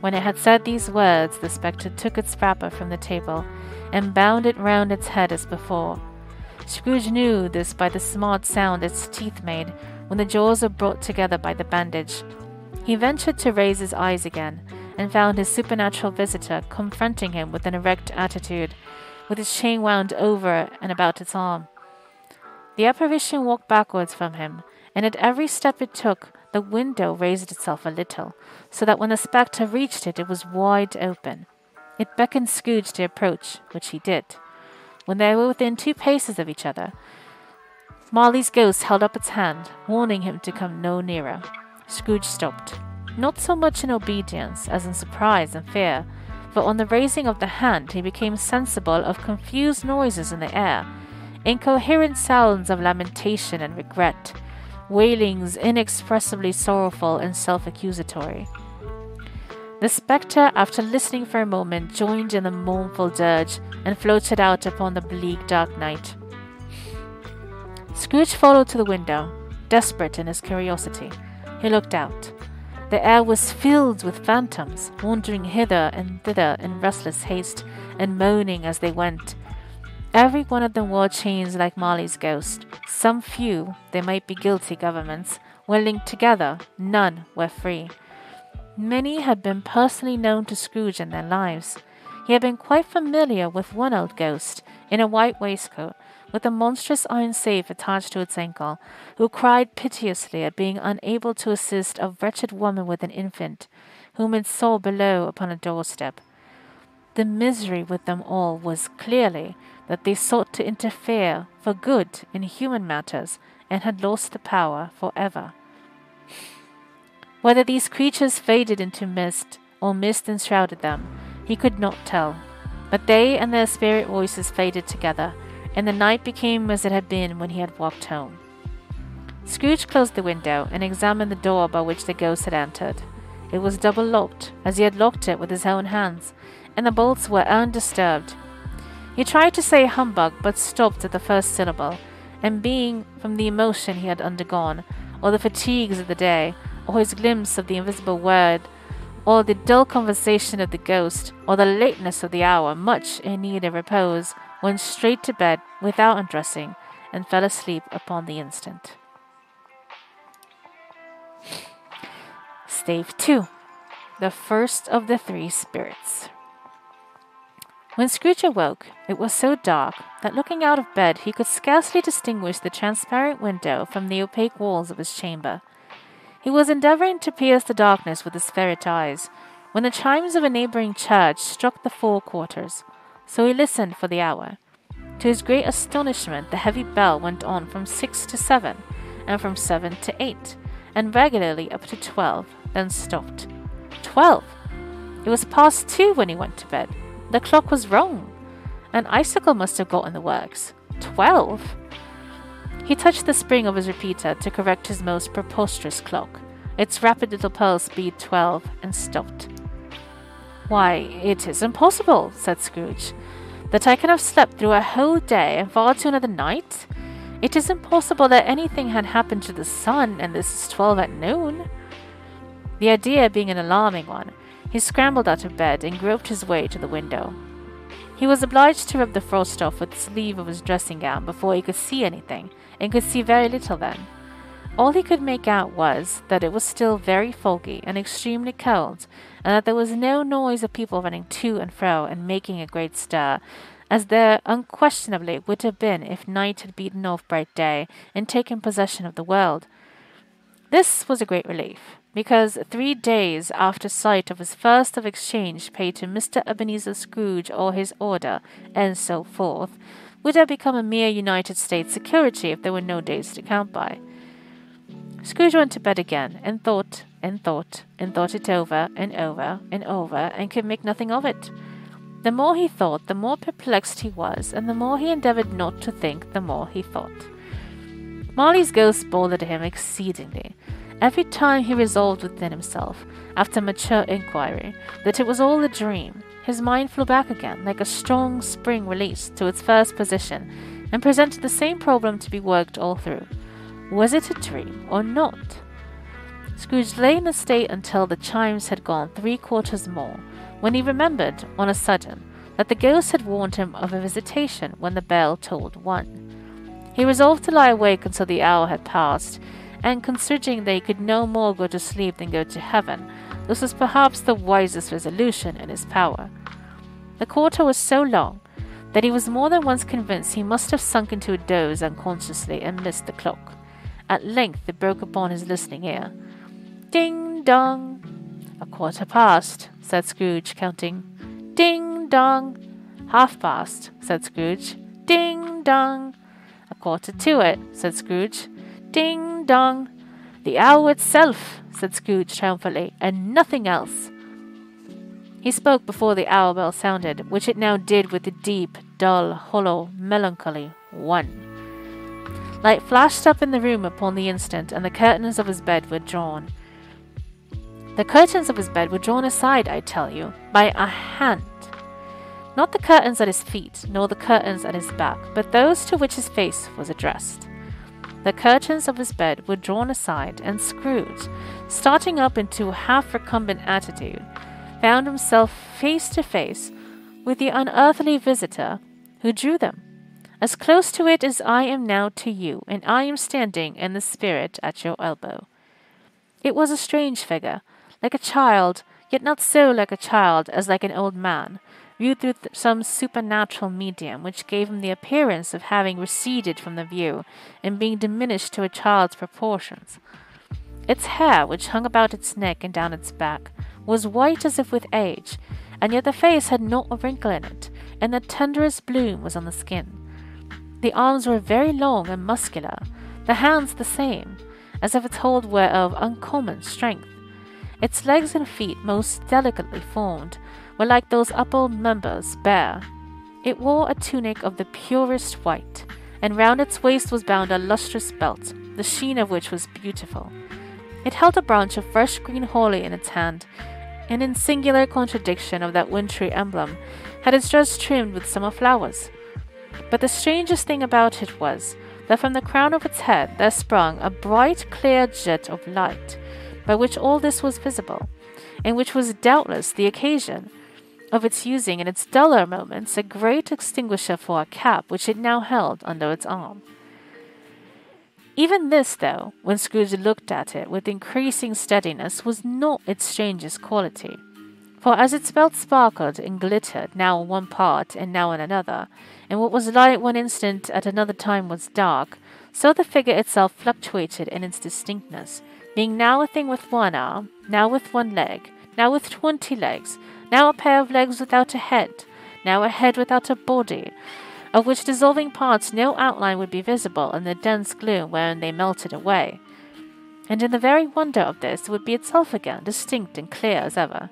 When it had said these words, the spectre took its wrapper from the table and bound it round its head as before. Scrooge knew this by the smart sound its teeth made when the jaws were brought together by the bandage. He ventured to raise his eyes again, and found his supernatural visitor confronting him with an erect attitude, with his chain wound over and about its arm. The apparition walked backwards from him, and at every step it took, the window raised itself a little, so that when the spectre reached it, it was wide open. It beckoned Scrooge to approach, which he did. When they were within two paces of each other, Marley's ghost held up its hand, warning him to come no nearer. Scrooge stopped, not so much in obedience as in surprise and fear, for on the raising of the hand he became sensible of confused noises in the air, incoherent sounds of lamentation and regret, wailings inexpressibly sorrowful and self accusatory. The spectre, after listening for a moment, joined in the mournful dirge and floated out upon the bleak dark night. Scrooge followed to the window, desperate in his curiosity. He looked out. The air was filled with phantoms, wandering hither and thither in restless haste, and moaning as they went. Every one of them wore chains like Marley's ghost. Some few, they might be guilty governments, were linked together, none were free. Many had been personally known to Scrooge in their lives. He had been quite familiar with one old ghost in a white waistcoat with a monstrous iron safe attached to its ankle, who cried piteously at being unable to assist a wretched woman with an infant, whom it saw below upon a doorstep. The misery with them all was clearly that they sought to interfere for good in human matters and had lost the power for ever. Whether these creatures faded into mist or mist enshrouded them, he could not tell. But they and their spirit voices faded together, and the night became as it had been when he had walked home. Scrooge closed the window and examined the door by which the ghost had entered. It was double locked, as he had locked it with his own hands, and the bolts were undisturbed. He tried to say humbug, but stopped at the first syllable, and being from the emotion he had undergone, or the fatigues of the day, or his glimpse of the invisible word, or the dull conversation of the ghost, or the lateness of the hour, much in need of repose, went straight to bed without undressing, and fell asleep upon the instant. Stave 2 The first of the three spirits. When Scrooge awoke, it was so dark that looking out of bed he could scarcely distinguish the transparent window from the opaque walls of his chamber. He was endeavoring to pierce the darkness with his ferret eyes when the chimes of a neighboring church struck the four quarters, so he listened for the hour. To his great astonishment, the heavy bell went on from six to seven, and from seven to eight, and regularly up to twelve, then stopped. Twelve! It was past two when he went to bed. The clock was wrong. An icicle must have got in the works. Twelve! He touched the spring of his repeater to correct his most preposterous clock. Its rapid little pulse beat twelve and stopped. Why, it is impossible, said Scrooge, that I can have slept through a whole day and far to another night. It is impossible that anything had happened to the sun, and this is twelve at noon. The idea being an alarming one, he scrambled out of bed and groped his way to the window. He was obliged to rub the frost off with the sleeve of his dressing gown before he could see anything, and could see very little then. All he could make out was that it was still very foggy and extremely cold, and that there was no noise of people running to and fro and making a great stir, as there unquestionably would have been if night had beaten off bright day and taken possession of the world. This was a great relief because three days after sight of his first of exchange paid to Mr. Ebenezer Scrooge or his order, and so forth, would have become a mere United States security if there were no days to count by. Scrooge went to bed again, and thought, and thought, and thought it over, and over, and over, and could make nothing of it. The more he thought, the more perplexed he was, and the more he endeavoured not to think, the more he thought. Marley's ghost bothered him exceedingly. Every time he resolved within himself, after mature inquiry, that it was all a dream, his mind flew back again like a strong spring released to its first position and presented the same problem to be worked all through. Was it a dream or not? Scrooge lay in a state until the chimes had gone three quarters more, when he remembered, on a sudden, that the ghost had warned him of a visitation when the bell tolled one. He resolved to lie awake until the hour had passed, and considering he could no more go to sleep than go to heaven, this was perhaps the wisest resolution in his power. The quarter was so long that he was more than once convinced he must have sunk into a doze unconsciously and missed the clock. At length it broke upon his listening ear. Ding dong! A quarter past, said Scrooge, counting. Ding dong! Half past, said Scrooge. Ding dong! A quarter to it, said Scrooge. Ding dong! The owl itself, said Scrooge triumphantly, and nothing else. He spoke before the owl bell sounded, which it now did with a deep, dull, hollow, melancholy one. Light flashed up in the room upon the instant, and the curtains of his bed were drawn. The curtains of his bed were drawn aside, I tell you, by a hand. Not the curtains at his feet, nor the curtains at his back, but those to which his face was addressed. The curtains of his bed were drawn aside, and Scrooge, starting up into a half recumbent attitude, found himself face to face with the unearthly visitor who drew them, as close to it as I am now to you, and I am standing in the spirit at your elbow. It was a strange figure, like a child, yet not so like a child as like an old man, viewed through th- some supernatural medium which gave him the appearance of having receded from the view and being diminished to a child's proportions. Its hair, which hung about its neck and down its back, was white as if with age, and yet the face had not a wrinkle in it, and the tenderest bloom was on the skin. The arms were very long and muscular, the hands the same, as if its hold were of uncommon strength. Its legs and feet, most delicately formed, were like those upper members bare. It wore a tunic of the purest white, and round its waist was bound a lustrous belt, the sheen of which was beautiful. It held a branch of fresh green holly in its hand, and in singular contradiction of that wintry emblem, had its dress trimmed with summer flowers. But the strangest thing about it was that from the crown of its head there sprung a bright clear jet of light, by which all this was visible, and which was doubtless the occasion of its using in its duller moments a great extinguisher for a cap which it now held under its arm. Even this, though, when Scrooge looked at it with increasing steadiness, was not its strangest quality. For as its belt sparkled and glittered, now in one part and now in another, and what was light one instant at another time was dark, so the figure itself fluctuated in its distinctness, being now a thing with one arm, now with one leg, now with twenty legs, now a pair of legs without a head, now a head without a body, of which dissolving parts no outline would be visible in the dense gloom wherein they melted away. And in the very wonder of this, it would be itself again, distinct and clear as ever.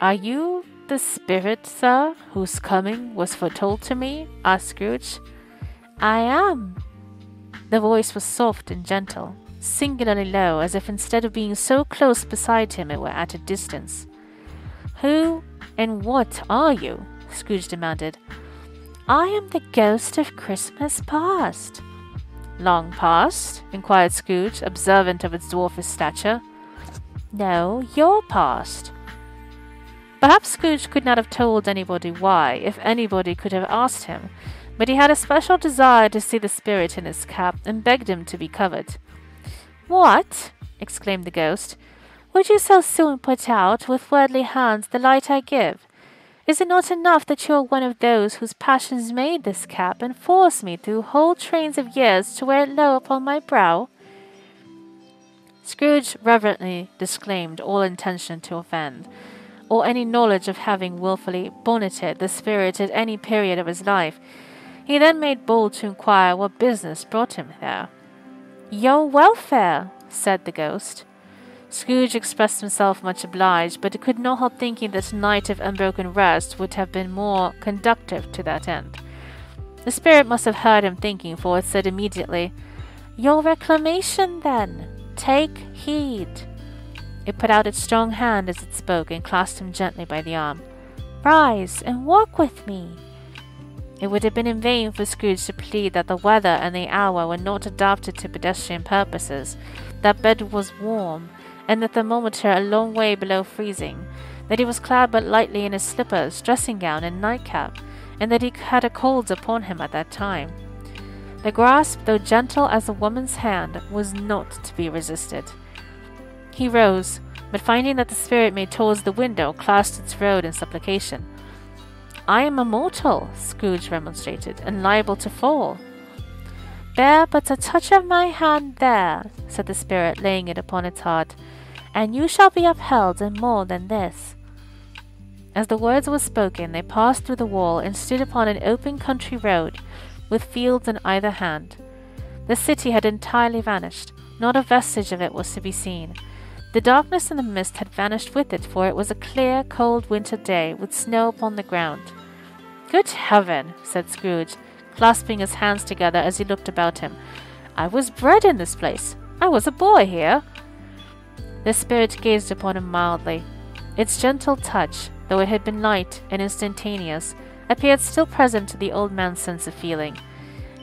Are you the spirit, sir, whose coming was foretold to me? asked Scrooge. I am. The voice was soft and gentle, singularly low, as if instead of being so close beside him, it were at a distance. Who and what are you? Scrooge demanded. I am the ghost of Christmas past. Long past? inquired Scrooge, observant of its dwarfish stature. No, your past. Perhaps Scrooge could not have told anybody why, if anybody could have asked him, but he had a special desire to see the spirit in his cap, and begged him to be covered. What? exclaimed the ghost. Would you so soon put out with worldly hands the light I give? Is it not enough that you are one of those whose passions made this cap and forced me through whole trains of years to wear it low upon my brow? Scrooge reverently disclaimed all intention to offend, or any knowledge of having wilfully bonneted the spirit at any period of his life. He then made bold to inquire what business brought him there. Your welfare, said the ghost. Scrooge expressed himself much obliged, but could not help thinking that a night of unbroken rest would have been more conducive to that end. The spirit must have heard him thinking, for it said immediately, Your reclamation, then. Take heed. It put out its strong hand as it spoke and clasped him gently by the arm. Rise and walk with me. It would have been in vain for Scrooge to plead that the weather and the hour were not adapted to pedestrian purposes, that bed was warm, and that the thermometer a long way below freezing, that he was clad but lightly in his slippers, dressing gown, and nightcap, and that he had a cold upon him at that time. The grasp, though gentle as a woman's hand, was not to be resisted. He rose, but finding that the spirit made towards the window, clasped its throat in supplication. I am a mortal, Scrooge remonstrated, and liable to fall. Bear but a touch of my hand there, said the spirit, laying it upon its heart, and you shall be upheld in more than this. As the words were spoken, they passed through the wall and stood upon an open country road, with fields on either hand. The city had entirely vanished, not a vestige of it was to be seen, the darkness and the mist had vanished with it, for it was a clear, cold winter day, with snow upon the ground. Good heaven, said Scrooge, clasping his hands together as he looked about him. I was bred in this place. I was a boy here. The spirit gazed upon him mildly. Its gentle touch, though it had been light and instantaneous, appeared still present to the old man's sense of feeling.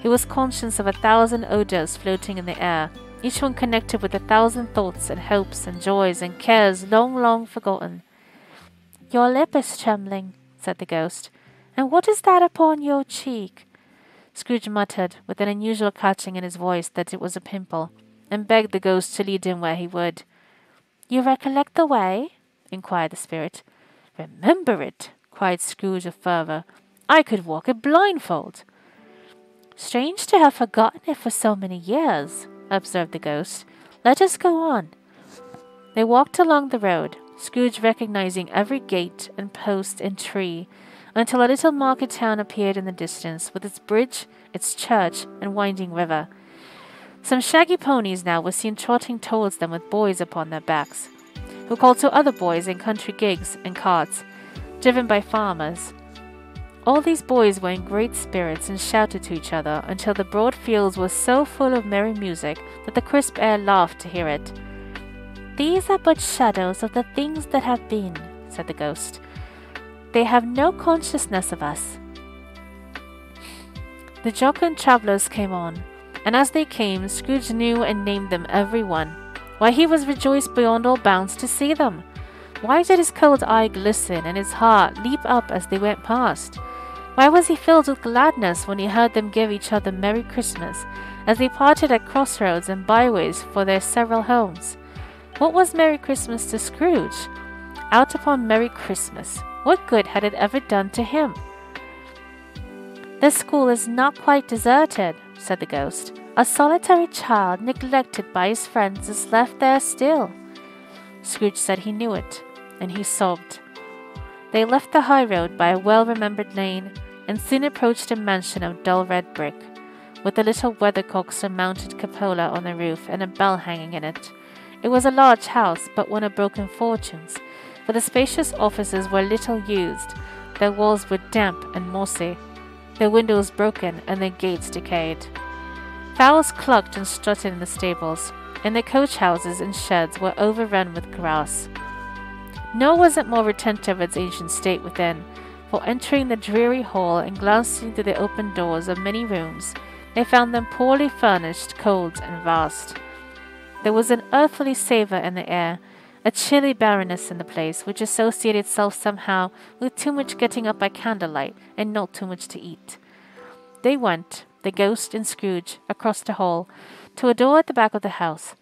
He was conscious of a thousand odours floating in the air, each one connected with a thousand thoughts and hopes and joys and cares long, long forgotten. Your lip is trembling, said the ghost. And what is that upon your cheek? Scrooge muttered, with an unusual catching in his voice, that it was a pimple. and begged the ghost to lead him where he would. You recollect the way? inquired the spirit. Remember it, cried Scrooge with fervour. I could walk it blindfold. Strange to have forgotten it for so many years, observed the ghost. Let us go on. They walked along the road, Scrooge recognizing every gate and post and tree, until a little market town appeared in the distance, with its bridge, its church, and winding river. Some shaggy ponies now were seen trotting towards them with boys upon their backs, who called to other boys in country gigs and carts, driven by farmers. All these boys were in great spirits and shouted to each other until the broad fields were so full of merry music that the crisp air laughed to hear it. These are but shadows of the things that have been, said the ghost. They have no consciousness of us. The jocund travellers came on, and as they came, Scrooge knew and named them every one. Why, he was rejoiced beyond all bounds to see them. Why did his cold eye glisten and his heart leap up as they went past? Why was he filled with gladness when he heard them give each other Merry Christmas as they parted at crossroads and byways for their several homes? What was Merry Christmas to Scrooge? Out upon Merry Christmas. What good had it ever done to him? The school is not quite deserted, said the ghost. A solitary child, neglected by his friends, is left there still. Scrooge said he knew it, and he sobbed. They left the high road by a well remembered lane, and soon approached a mansion of dull red brick, with a little weathercock surmounted cupola on the roof and a bell hanging in it. It was a large house, but one of broken fortunes, for the spacious offices were little used, their walls were damp and mossy, their windows broken, and their gates decayed. Fowls clucked and strutted in the stables, and the coach houses and sheds were overrun with grass. Nor was it more retentive of its ancient state within, for entering the dreary hall and glancing through the open doors of many rooms, they found them poorly furnished, cold, and vast. There was an earthly savour in the air, a chilly barrenness in the place, which associated itself somehow with too much getting up by candlelight and not too much to eat. They went, the ghost and Scrooge, across the hall, to a door at the back of the house.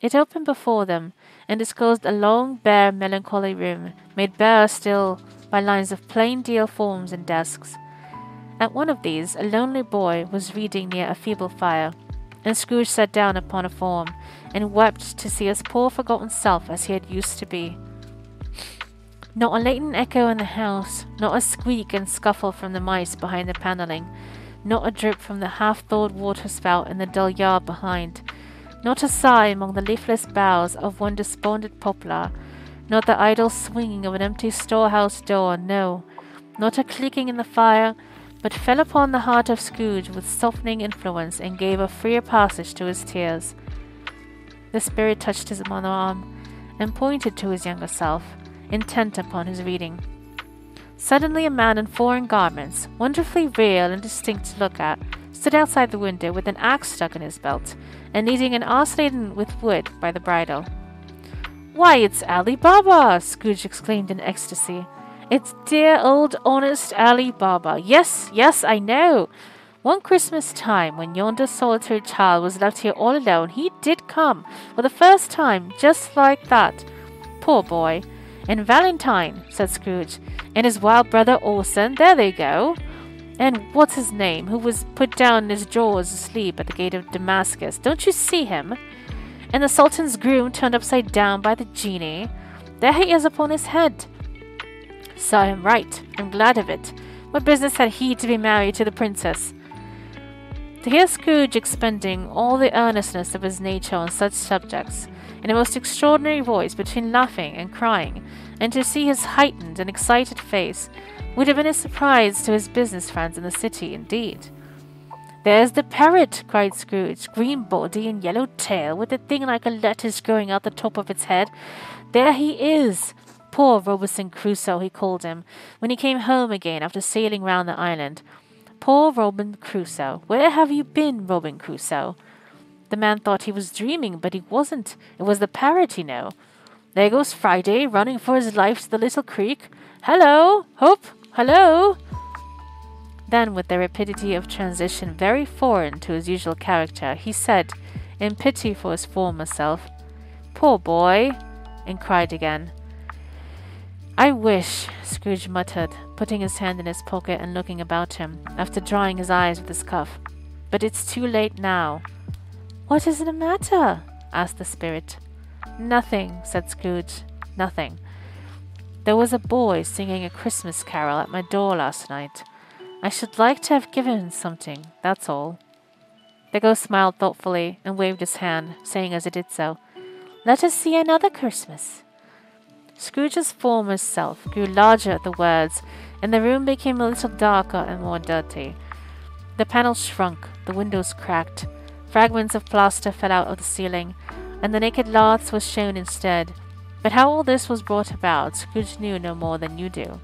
It opened before them, and disclosed a long, bare, melancholy room, made bare still by lines of plain deal forms and desks. At one of these, a lonely boy was reading near a feeble fire, and Scrooge sat down upon a form, and wept to see his poor forgotten self as he had used to be. Not a latent echo in the house, not a squeak and scuffle from the mice behind the panelling, not a drip from the half thawed water spout in the dull yard behind, not a sigh among the leafless boughs of one despondent poplar, not the idle swinging of an empty storehouse door, no, not a clicking in the fire, but fell upon the heart of Scrooge with softening influence and gave a freer passage to his tears. The spirit touched his the arm and pointed to his younger self, intent upon his reading. Suddenly, a man in foreign garments, wonderfully real and distinct to look at, stood outside the window with an axe stuck in his belt and leading an ass laden with wood by the bridle. Why, it's Ali Baba! Scrooge exclaimed in ecstasy. It's dear old honest Ali Baba. Yes, yes, I know. One Christmas time, when yonder solitary child was left here all alone, he did come, for the first time, just like that. Poor boy. And Valentine, said Scrooge, and his wild brother Orson, there they go. And what's his name, who was put down in his drawers asleep at the gate of Damascus? Don't you see him? And the Sultan's groom turned upside down by the genie. There he is upon his head. Saw him right. I'm glad of it. What business had he to be married to the princess? To hear Scrooge expending all the earnestness of his nature on such subjects, in a most extraordinary voice between laughing and crying, and to see his heightened and excited face, would have been a surprise to his business friends in the city, indeed. There's the parrot, cried Scrooge, green body and yellow tail, with a thing like a lettuce growing out the top of its head. There he is! Poor Robinson Crusoe, he called him, when he came home again after sailing round the island. Poor Robin Crusoe. Where have you been, Robin Crusoe? The man thought he was dreaming, but he wasn't. It was the parrot, you know. There goes Friday, running for his life to the little creek. Hello! Hope! Hello! Then, with the rapidity of transition very foreign to his usual character, he said, in pity for his former self. Poor boy! and cried again. I wish, Scrooge muttered, putting his hand in his pocket and looking about him, after drying his eyes with his cuff. But it's too late now. What is the matter? asked the spirit. Nothing, said Scrooge. Nothing. There was a boy singing a Christmas carol at my door last night. I should like to have given him something, that's all. The ghost smiled thoughtfully and waved his hand, saying as he did so, Let us see another Christmas. Scrooge's former self grew larger at the words, and the room became a little darker and more dirty. The panels shrunk, the windows cracked, fragments of plaster fell out of the ceiling, and the naked laths was shown instead. But how all this was brought about, Scrooge knew no more than you do.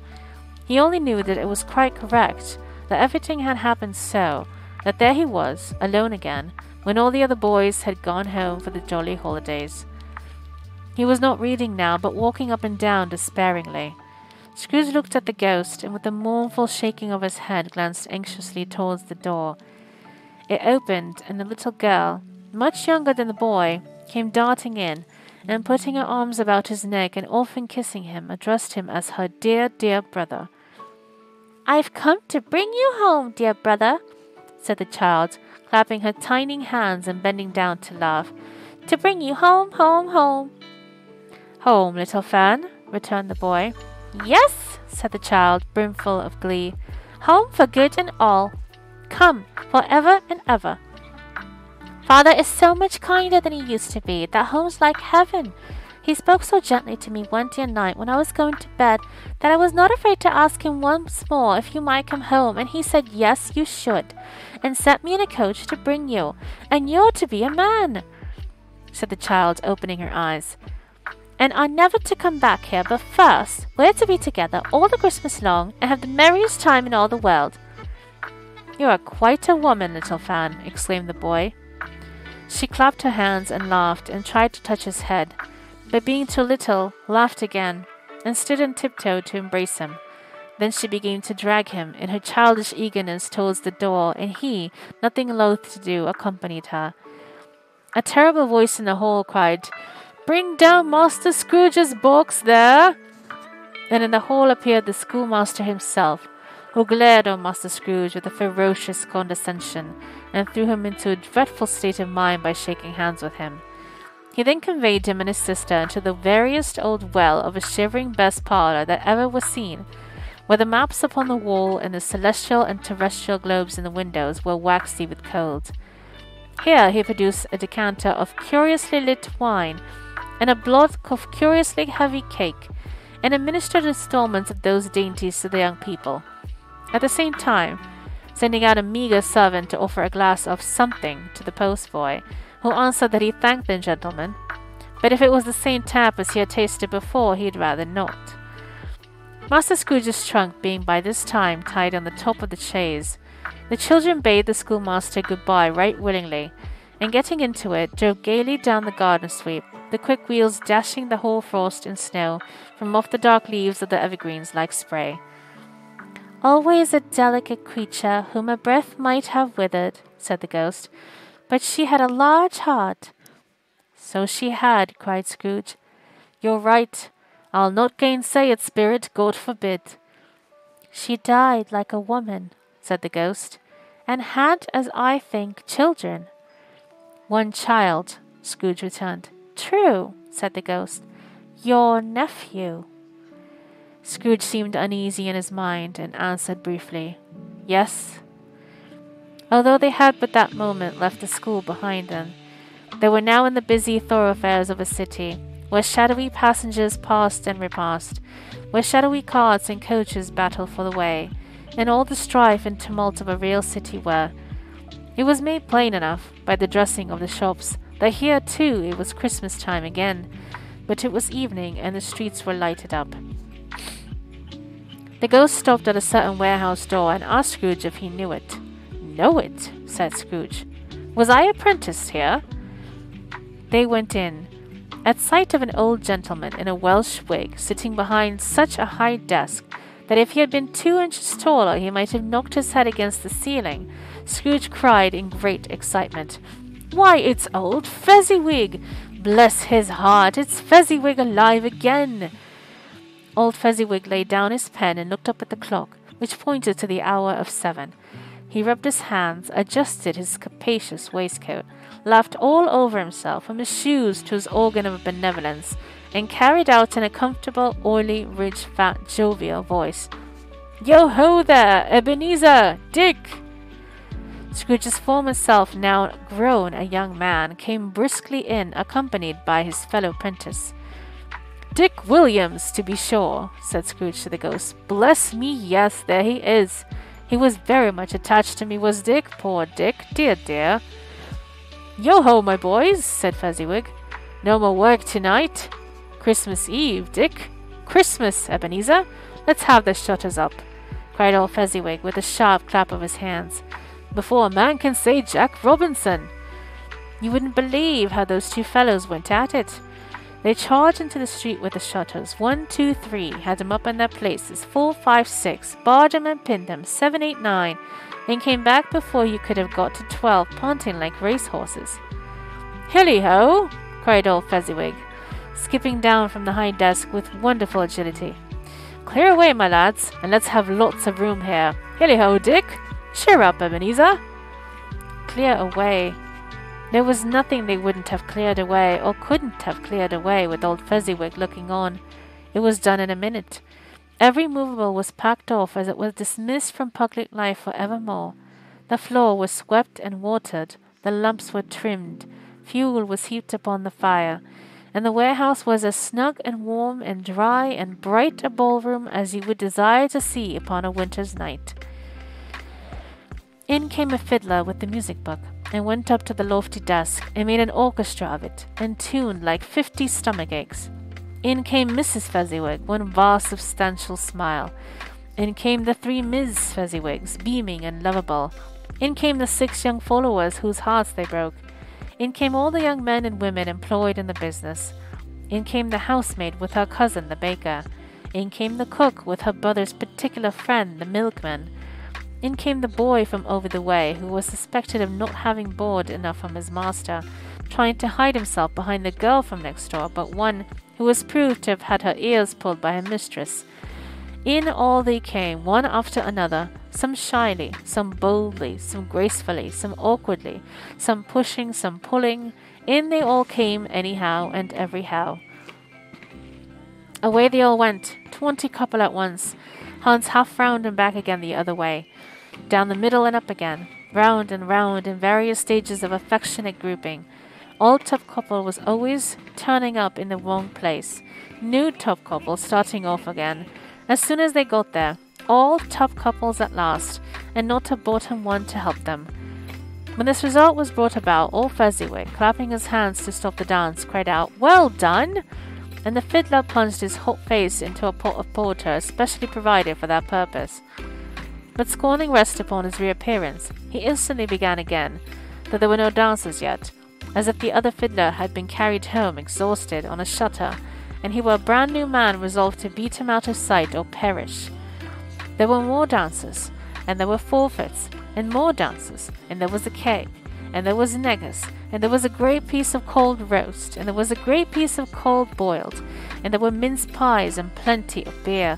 He only knew that it was quite correct, that everything had happened so, that there he was, alone again, when all the other boys had gone home for the jolly holidays. He was not reading now, but walking up and down despairingly. Scrooge looked at the ghost, and with a mournful shaking of his head, glanced anxiously towards the door. It opened, and a little girl, much younger than the boy, came darting in, and putting her arms about his neck and often kissing him, addressed him as her dear, dear brother. I've come to bring you home, dear brother, said the child, clapping her tiny hands and bending down to laugh. To bring you home, home, home. Home, little Fan, returned the boy. Yes, said the child, brimful of glee. Home for good and all. Come, for ever and ever. Father is so much kinder than he used to be. That home's like heaven. He spoke so gently to me one dear night when I was going to bed that I was not afraid to ask him once more if you might come home, and he said yes, you should, and sent me in a coach to bring you, and you're to be a man, said the child, opening her eyes and are never to come back here, but first we're to be together all the Christmas long and have the merriest time in all the world. You are quite a woman, little Fan, exclaimed the boy. She clapped her hands and laughed and tried to touch his head, but being too little, laughed again and stood on tiptoe to embrace him. Then she began to drag him in her childish eagerness towards the door, and he, nothing loath to do, accompanied her. A terrible voice in the hall cried, Bring down Master Scrooge's box there! And in the hall appeared the schoolmaster himself, who glared on Master Scrooge with a ferocious condescension, and threw him into a dreadful state of mind by shaking hands with him. He then conveyed him and his sister into the veriest old well of a shivering best parlour that ever was seen, where the maps upon the wall and the celestial and terrestrial globes in the windows were waxy with cold. Here he produced a decanter of curiously lit wine and a block of curiously heavy cake, and administered installments of those dainties to the young people. At the same time, sending out a meagre servant to offer a glass of something to the postboy, who answered that he thanked the gentleman, but if it was the same tap as he had tasted before, he'd rather not. Master Scrooge's trunk being by this time tied on the top of the chaise, the children bade the schoolmaster good-bye right willingly, and getting into it, drove gaily down the garden sweep, the quick wheels dashing the hoar frost and snow from off the dark leaves of the evergreens like spray. Always a delicate creature whom a breath might have withered, said the ghost, but she had a large heart. So she had, cried Scrooge. You're right. I'll not gainsay it, spirit, God forbid. She died like a woman, said the ghost, and had, as I think, children. One child, Scrooge returned. True, said the ghost. Your nephew. Scrooge seemed uneasy in his mind and answered briefly, Yes. Although they had but that moment left the school behind them, they were now in the busy thoroughfares of a city, where shadowy passengers passed and repassed, where shadowy carts and coaches battled for the way, and all the strife and tumult of a real city were, it was made plain enough by the dressing of the shops that here too it was Christmas time again, but it was evening and the streets were lighted up. The ghost stopped at a certain warehouse door and asked Scrooge if he knew it. Know it, said Scrooge. Was I apprenticed here? They went in. At sight of an old gentleman in a Welsh wig sitting behind such a high desk that if he had been two inches taller he might have knocked his head against the ceiling, Scrooge cried in great excitement, Why, it's old Fezziwig! Bless his heart, it's Fezziwig alive again! Old Fezziwig laid down his pen and looked up at the clock, which pointed to the hour of seven. He rubbed his hands, adjusted his capacious waistcoat, laughed all over himself, from his shoes to his organ of benevolence, and carried out in a comfortable, oily, rich, fat, jovial voice, Yo ho there, Ebenezer! Dick! Scrooge's former self, now grown a young man, came briskly in, accompanied by his fellow prentice. Dick Wilkins, to be sure, said Scrooge to the ghost. Bless me, yes, there he is. He was very much attached to me, was Dick. Poor Dick, dear, dear. Yo ho, my boys, said Fezziwig. No more work tonight. Christmas Eve, Dick. Christmas, Ebenezer. Let's have the shutters up, cried old Fezziwig with a sharp clap of his hands before a man can say Jack Robinson. You wouldn't believe how those two fellows went at it. They charged into the street with the shutters. One, two, three, had them up in their places. Four, five, six, barred them and pinned them. Seven, eight, nine, and came back before you could have got to twelve, panting like racehorses. Hilly ho! cried old Fezziwig, skipping down from the high desk with wonderful agility. Clear away, my lads, and let's have lots of room here. Hilly ho, Dick! Cheer up, Ebenezer! Clear away. There was nothing they wouldn't have cleared away, or couldn't have cleared away, with old Fezziwig looking on. It was done in a minute. Every movable was packed off as it was dismissed from public life for evermore. The floor was swept and watered, the lamps were trimmed, fuel was heaped upon the fire, and the warehouse was as snug and warm and dry and bright a ballroom as you would desire to see upon a winter's night. In came a fiddler with the music book, and went up to the lofty desk, and made an orchestra of it, and tuned like fifty stomach aches. In came Mrs. Fezziwig, one vast substantial smile. In came the three Miss Fezziwigs, beaming and lovable. In came the six young followers whose hearts they broke. In came all the young men and women employed in the business. In came the housemaid with her cousin, the baker. In came the cook with her brother's particular friend, the milkman. In came the boy from over the way, who was suspected of not having board enough from his master, trying to hide himself behind the girl from next door, but one who was proved to have had her ears pulled by her mistress. In all they came, one after another, some shyly, some boldly, some gracefully, some awkwardly, some pushing, some pulling. In they all came, anyhow and everyhow. Away they all went, twenty couple at once, Hans half round and back again the other way down the middle and up again, round and round in various stages of affectionate grouping. Old Topcouple was always turning up in the wrong place. New Topcouple starting off again. As soon as they got there, all top couples at last, and not a bottom one to help them. When this result was brought about, old Fezziwig, clapping his hands to stop the dance, cried out, Well done! And the fiddler plunged his hot face into a pot of porter specially provided for that purpose. But scorning rest upon his reappearance, he instantly began again, though there were no dancers yet, as if the other fiddler had been carried home exhausted on a shutter, and he were a brand new man resolved to beat him out of sight or perish. There were more dancers, and there were forfeits, and more dancers, and there was a cake, and there was negus, and there was a great piece of cold roast, and there was a great piece of cold boiled, and there were mince pies and plenty of beer,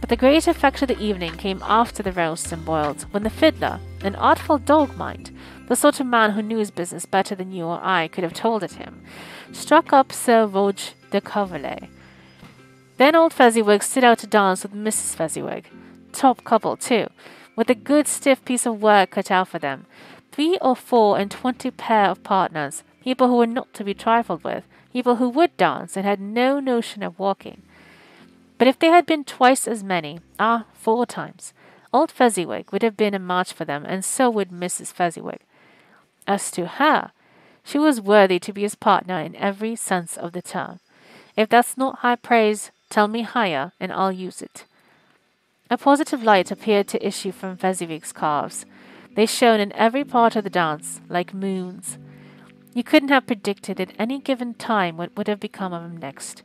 but the great effect of the evening came after the roast and boiled, when the fiddler, an artful dog mind, the sort of man who knew his business better than you or I could have told it him, struck up Sir Roger de Coverley. Then old Fezziwig stood out to dance with Mrs. Fezziwig, top couple too, with a good stiff piece of work cut out for them, three or four and twenty pair of partners, people who were not to be trifled with, people who would dance and had no notion of walking. But if they had been twice as many, ah, four times, old Fezziwig would have been a match for them, and so would Mrs. Fezziwig. As to her, she was worthy to be his partner in every sense of the term. If that's not high praise, tell me higher, and I'll use it. A positive light appeared to issue from Fezziwig's calves. They shone in every part of the dance, like moons. You couldn't have predicted at any given time what would have become of him next.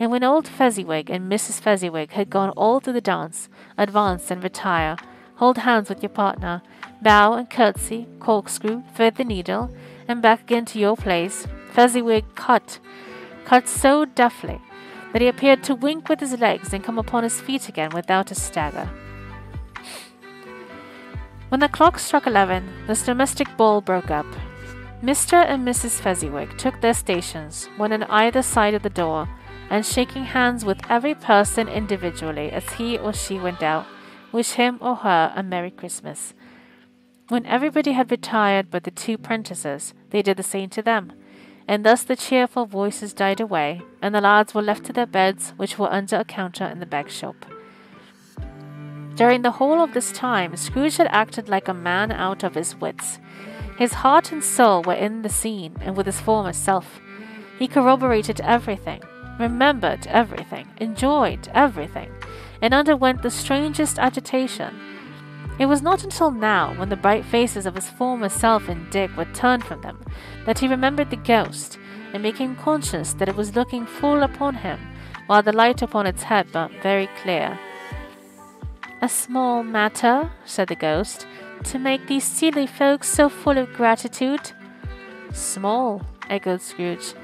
And when old Fezziwig and Mrs. Fezziwig had gone all through the dance, advance and retire, hold hands with your partner, bow and curtsy, corkscrew, thread the needle, and back again to your place, Fezziwig cut, cut so deftly that he appeared to wink with his legs and come upon his feet again without a stagger. When the clock struck eleven, this domestic ball broke up. Mr. and Mrs. Fezziwig took their stations, one on either side of the door, and shaking hands with every person individually as he or she went out, wished him or her a Merry Christmas. When everybody had retired but the two prentices, they did the same to them, and thus the cheerful voices died away, and the lads were left to their beds, which were under a counter in the bag shop. During the whole of this time, Scrooge had acted like a man out of his wits. His heart and soul were in the scene and with his former self. He corroborated everything, remembered everything, enjoyed everything, and underwent the strangest agitation. It was not until now, when the bright faces of his former self and Dick were turned from them, that he remembered the ghost, and became conscious that it was looking full upon him, while the light upon its head burnt very clear. A small matter, said the ghost, to make these silly folks so full of gratitude? Small, echoed Scrooge.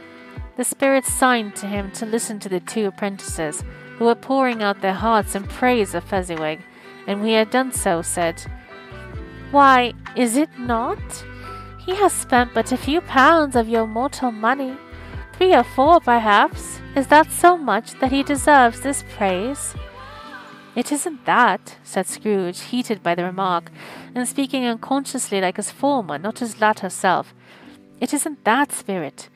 The Spirit signed to him to listen to the two apprentices, who were pouring out their hearts in praise of Fezziwig, and when he had done so, said, Why, is it not? He has spent but a few pounds of your mortal money, three or four perhaps. Is that so much that he deserves this praise? It isn't that, said Scrooge, heated by the remark, and speaking unconsciously like his former, not his latter self. It isn't that, Spirit.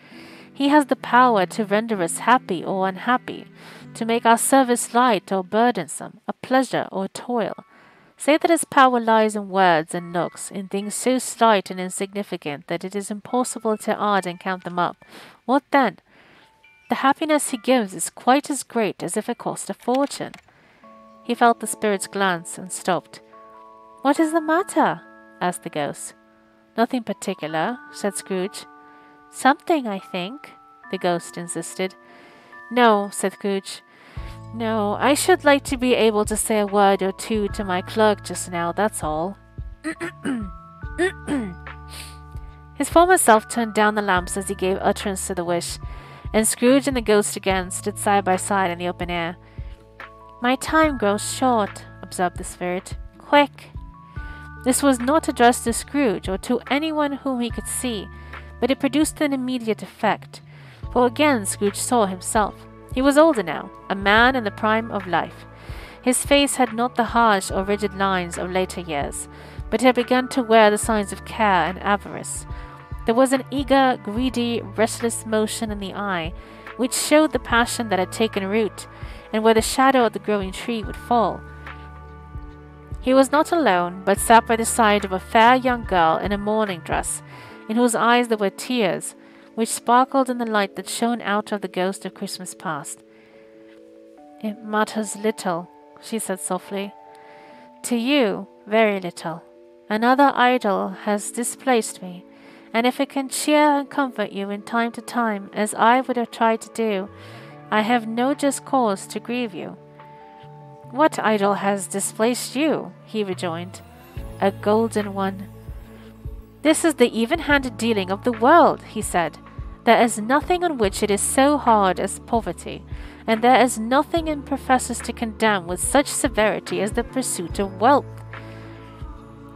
He has the power to render us happy or unhappy, to make our service light or burdensome, a pleasure or a toil. Say that his power lies in words and looks, in things so slight and insignificant that it is impossible to add and count them up. What then? The happiness he gives is quite as great as if it cost a fortune. He felt the spirit's glance and stopped. What is the matter? asked the ghost. Nothing particular, said Scrooge. Something, I think, the ghost insisted. No, said Scrooge. No, I should like to be able to say a word or two to my clerk just now, that's all. His former self turned down the lamps as he gave utterance to the wish, and Scrooge and the ghost again stood side by side in the open air. My time grows short, observed the spirit. Quick! This was not addressed to Scrooge or to anyone whom he could see, but it produced an immediate effect. For again Scrooge saw himself. He was older now, a man in the prime of life. His face had not the harsh or rigid lines of later years, but had begun to wear the signs of care and avarice. There was an eager, greedy, restless motion in the eye, which showed the passion that had taken root, and where the shadow of the growing tree would fall. He was not alone, but sat by the side of a fair young girl in a mourning dress, in whose eyes there were tears, which sparkled in the light that shone out of the ghost of Christmas past. It matters little, she said softly. To you, very little. Another idol has displaced me, and if it can cheer and comfort you in time to time, as I would have tried to do, I have no just cause to grieve you. What idol has displaced you? he rejoined. A golden one. This is the even handed dealing of the world, he said. There is nothing on which it is so hard as poverty, and there is nothing in professors to condemn with such severity as the pursuit of wealth.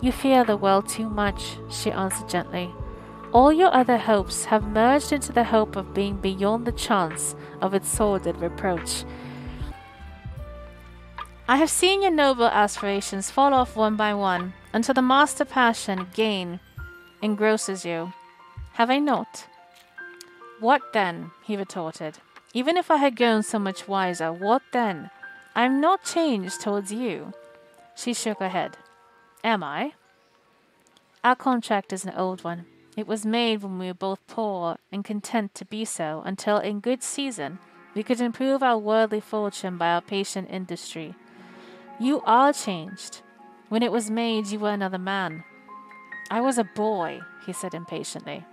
You fear the world too much, she answered gently. All your other hopes have merged into the hope of being beyond the chance of its sordid reproach. I have seen your noble aspirations fall off one by one until the master passion, gain, engrosses you. Have I not? What then? he retorted. Even if I had grown so much wiser, what then? I am not changed towards you. She shook her head. Am I? Our contract is an old one. It was made when we were both poor and content to be so, until in good season we could improve our worldly fortune by our patient industry. You are changed. When it was made, you were another man. I was a boy, he said impatiently.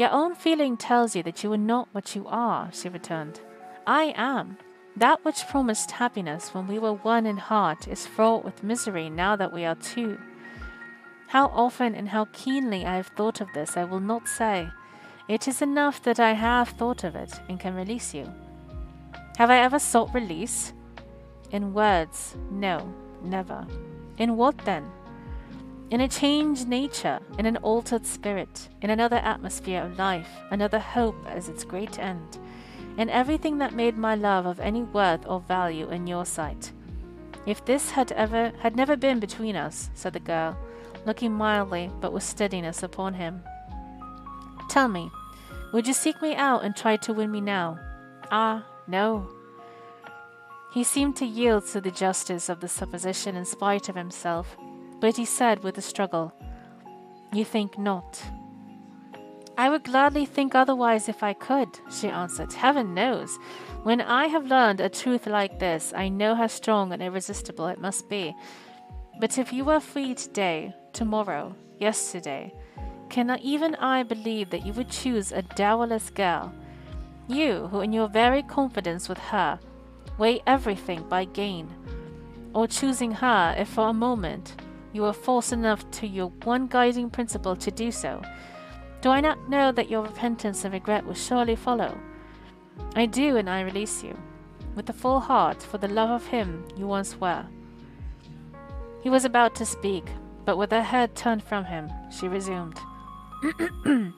Your own feeling tells you that you are not what you are, she returned. I am. That which promised happiness when we were one in heart is fraught with misery now that we are two. How often and how keenly I have thought of this, I will not say. It is enough that I have thought of it and can release you. Have I ever sought release? In words, no, never. In what then? In a changed nature, in an altered spirit, in another atmosphere of life, another hope as its great end, in everything that made my love of any worth or value in your sight. If this had ever had never been between us, said the girl, looking mildly but with steadiness upon him. Tell me, would you seek me out and try to win me now? Ah, no. He seemed to yield to the justice of the supposition in spite of himself, but he said with a struggle, You think not. I would gladly think otherwise if I could, she answered. Heaven knows. When I have learned a truth like this, I know how strong and irresistible it must be. But if you were free today, tomorrow, yesterday, cannot even I believe that you would choose a dowerless girl? You, who in your very confidence with her, weigh everything by gain, or choosing her if for a moment you were false enough to your one guiding principle to do so, do I not know that your repentance and regret will surely follow? I do, and I release you, with a full heart, for the love of him you once were. He was about to speak, but with her head turned from him, she resumed.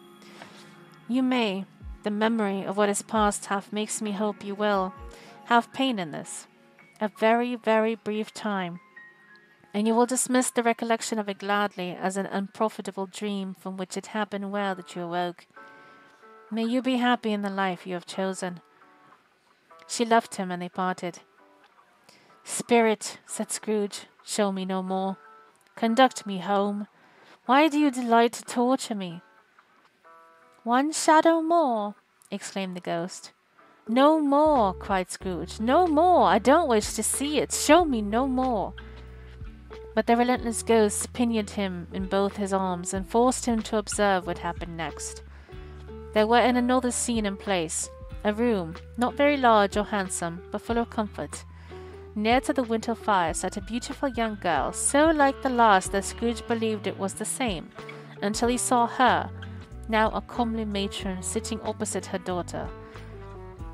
you may. The memory of what is past half makes me hope you will have pain in this. A very, very brief time. And you will dismiss the recollection of it gladly as an unprofitable dream from which it happened well that you awoke. May you be happy in the life you have chosen. She left him and they parted. Spirit, said Scrooge, show me no more. Conduct me home. Why do you delight to torture me? One shadow more, exclaimed the ghost. No more, cried Scrooge. No more. I don't wish to see it. Show me no more. But the relentless ghosts pinioned him in both his arms and forced him to observe what happened next. They were in another scene and place, a room, not very large or handsome, but full of comfort. Near to the winter fire sat a beautiful young girl, so like the last that Scrooge believed it was the same, until he saw her, now a comely matron, sitting opposite her daughter.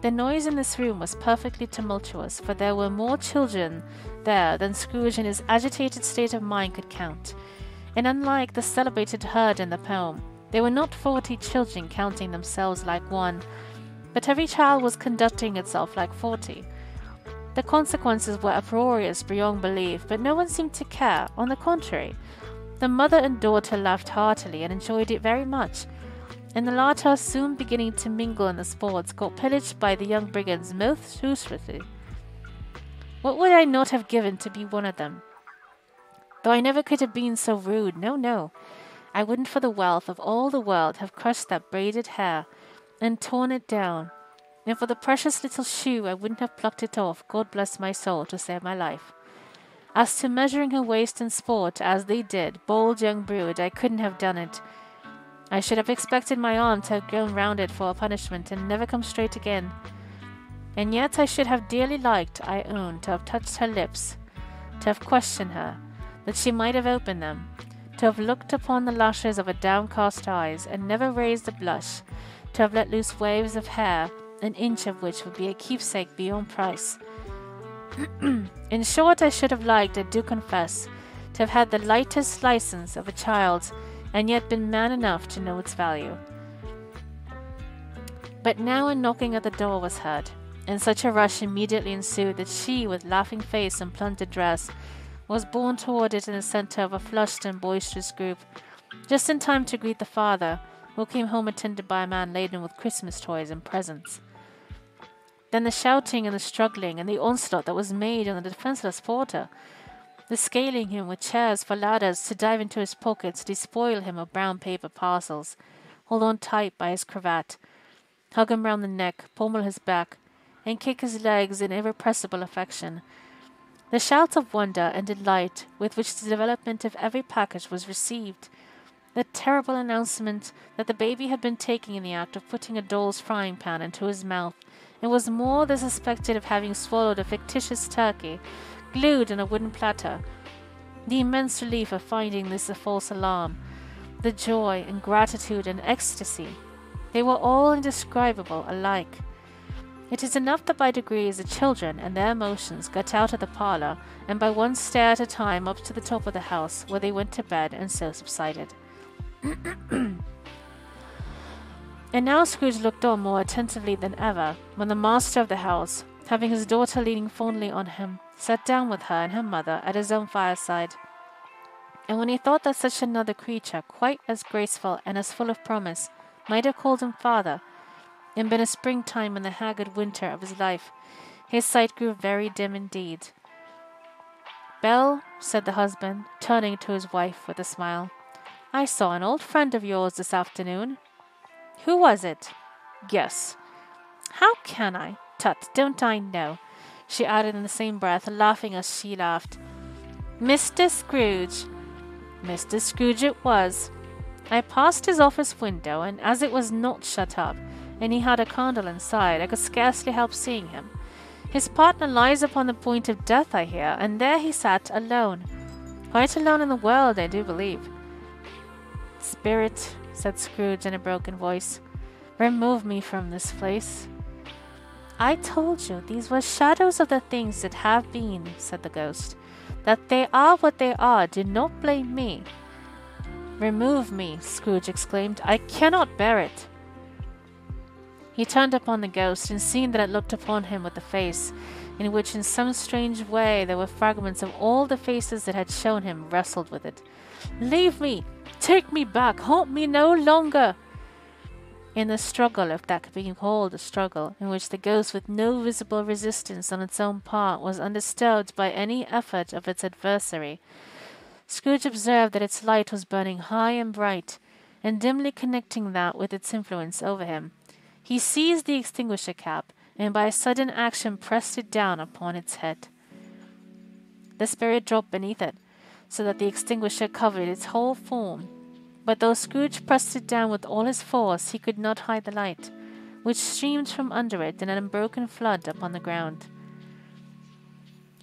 The noise in this room was perfectly tumultuous, for there were more children there than Scrooge in his agitated state of mind could count. And unlike the celebrated herd in the poem, there were not forty children counting themselves like one, but every child was conducting itself like forty. The consequences were uproarious beyond belief, but no one seemed to care. On the contrary, the mother and daughter laughed heartily and enjoyed it very much, and the latter, soon beginning to mingle in the sports, got pillaged by the young brigands most ruthlessly. What would I not have given to be one of them? Though I never could have been so rude, no, no. I wouldn't for the wealth of all the world have crushed that braided hair and torn it down and for the precious little shoe, I wouldn't have plucked it off, God bless my soul, to save my life. As to measuring her waist in sport, as they did, bold young brood, I couldn't have done it. I should have expected my arm to have grown rounded for a punishment and never come straight again. And yet I should have dearly liked, I own, to have touched her lips, to have questioned her, that she might have opened them, to have looked upon the lashes of her downcast eyes and never raised a blush, to have let loose waves of hair an inch of which would be a keepsake beyond price. In short, I should have liked, I do confess, to have had the lightest license of a child, and yet been man enough to know its value. But now a knocking at the door was heard, and such a rush immediately ensued that she, with laughing face and plundered dress, was borne toward it in the centre of a flushed and boisterous group, just in time to greet the father, who came home attended by a man laden with Christmas toys and presents. Then the shouting and the struggling and the onslaught that was made on the defenseless porter, scaling him with chairs for ladders to dive into his pockets, despoil him of brown paper parcels, hold on tight by his cravat, hug him round the neck, pummel his back, and kick his legs in irrepressible affection. The shouts of wonder and delight with which the development of every package was received, the terrible announcement that the baby had been taken in the act of putting a doll's frying pan into his mouth, and was more than suspected of having swallowed a fictitious turkey, glued in a wooden platter, The immense relief of finding this a false alarm, the joy and gratitude and ecstasy, they were all indescribable alike. It is enough that by degrees the children and their emotions got out of the parlour, and by one stair at a time up to the top of the house, where they went to bed and so subsided. and now Scrooge looked on more attentively than ever, when the master of the house, having his daughter leaning fondly on him, sat down with her and her mother at his own fireside. And when he thought that such another creature, quite as graceful and as full of promise, might have called him father, and been a springtime in the haggard winter of his life, his sight grew very dim indeed. Belle, said the husband, turning to his wife with a smile, I saw an old friend of yours this afternoon. Who was it? Guess. How can I? Tut, don't I know? She added in the same breath, laughing as she laughed. Mr. Scrooge. Mr. Scrooge it was. I passed his office window, and as it was not shut up, and he had a candle inside, I could scarcely help seeing him. His partner lies upon the point of death, I hear, and there he sat alone. Quite alone in the world, I do believe. Spirit, said Scrooge in a broken voice, remove me from this place. I told you these were shadows of the things that have been, said the ghost. That they are what they are, do not blame me. Remove me, Scrooge exclaimed. I cannot bear it. He turned upon the ghost, and seeing that it looked upon him with a face, in which in some strange way there were fragments of all the faces that had shown him, wrestled with it. Leave me! Take me back! Haunt me no longer! In the struggle, if that could be called a struggle, in which the ghost, with no visible resistance on its own part, was undisturbed by any effort of its adversary, Scrooge observed that its light was burning high and bright, and dimly connecting that with its influence over him. He seized the extinguisher cap, and by a sudden action pressed it down upon its head. The spirit dropped beneath it, so that the extinguisher covered its whole form. But though Scrooge pressed it down with all his force, he could not hide the light, which streamed from under it in an unbroken flood upon the ground.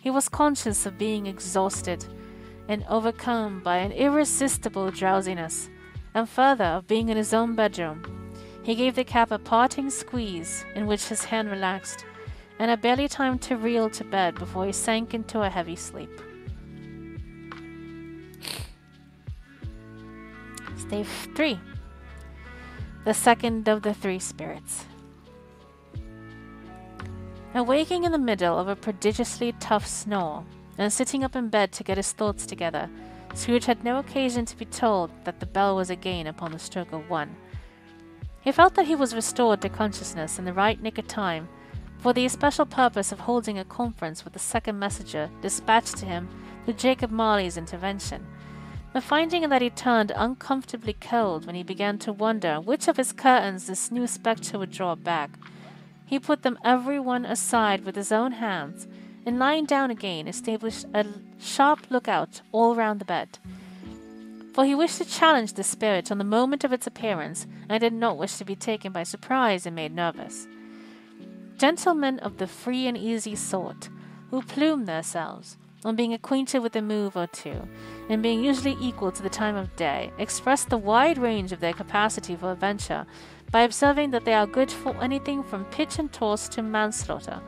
He was conscious of being exhausted and overcome by an irresistible drowsiness, and further of being in his own bedroom he gave the cap a parting squeeze, in which his hand relaxed, and had barely time to reel to bed before he sank into a heavy sleep. Stave 3 The second of the three spirits. Awaking in the middle of a prodigiously tough snore, and sitting up in bed to get his thoughts together, Scrooge had no occasion to be told that the bell was again upon the stroke of one he felt that he was restored to consciousness in the right nick of time, for the especial purpose of holding a conference with the second messenger dispatched to him through Jacob Marley's intervention. But finding that he turned uncomfortably cold when he began to wonder which of his curtains this new spectre would draw back, he put them every one aside with his own hands, and lying down again established a sharp lookout all round the bed for he wished to challenge the spirit on the moment of its appearance, and did not wish to be taken by surprise and made nervous. Gentlemen of the free and easy sort, who plume themselves on being acquainted with a move or two, and being usually equal to the time of day, express the wide range of their capacity for adventure by observing that they are good for anything from pitch and toss to manslaughter,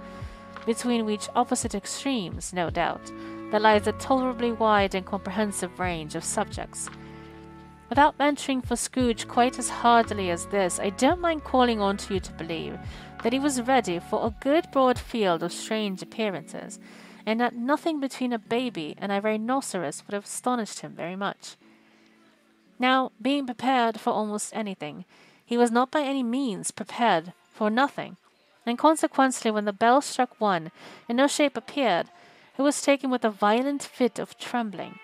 between which opposite extremes, no doubt, there lies a tolerably wide and comprehensive range of subjects. Without venturing for Scrooge quite as hardily as this, I don't mind calling on to you to believe that he was ready for a good broad field of strange appearances, and that nothing between a baby and a rhinoceros would have astonished him very much. Now, being prepared for almost anything, he was not by any means prepared for nothing, and consequently when the bell struck one, and no shape appeared, he was taken with a violent fit of trembling.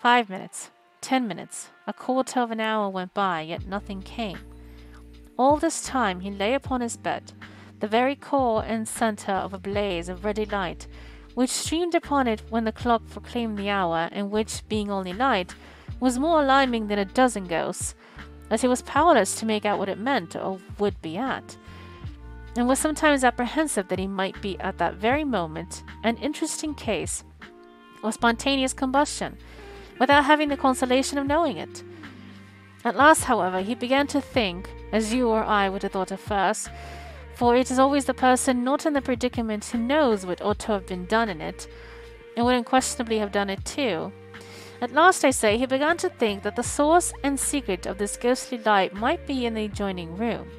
Five minutes, ten minutes, a quarter of an hour went by, yet nothing came. All this time he lay upon his bed, the very core and centre of a blaze of ruddy light, which streamed upon it when the clock proclaimed the hour, and which, being only light, was more alarming than a dozen ghosts, as he was powerless to make out what it meant or would be at and was sometimes apprehensive that he might be at that very moment an interesting case or spontaneous combustion, without having the consolation of knowing it. At last, however, he began to think, as you or I would have thought at first, for it is always the person not in the predicament who knows what ought to have been done in it, and would unquestionably have done it too. At last, I say, he began to think that the source and secret of this ghostly light might be in the adjoining room,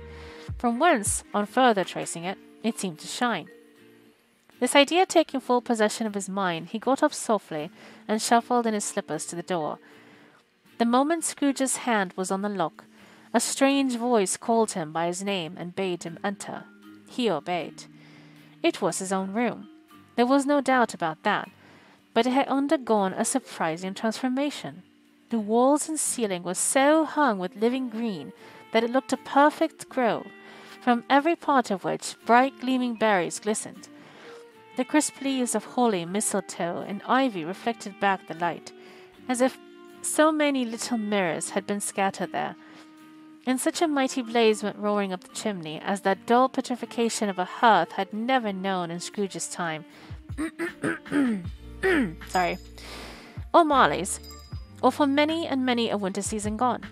from whence, on further tracing it, it seemed to shine. This idea taking full possession of his mind, he got up softly and shuffled in his slippers to the door. The moment Scrooge's hand was on the lock, a strange voice called him by his name and bade him enter. He obeyed. It was his own room. There was no doubt about that, but it had undergone a surprising transformation. The walls and ceiling were so hung with living green that it looked a perfect grove, from every part of which bright gleaming berries glistened. The crisp leaves of holly, mistletoe, and ivy reflected back the light, as if so many little mirrors had been scattered there. And such a mighty blaze went roaring up the chimney as that dull petrification of a hearth had never known in Scrooge's time. Sorry. Or Marley's, or for many and many a winter season gone.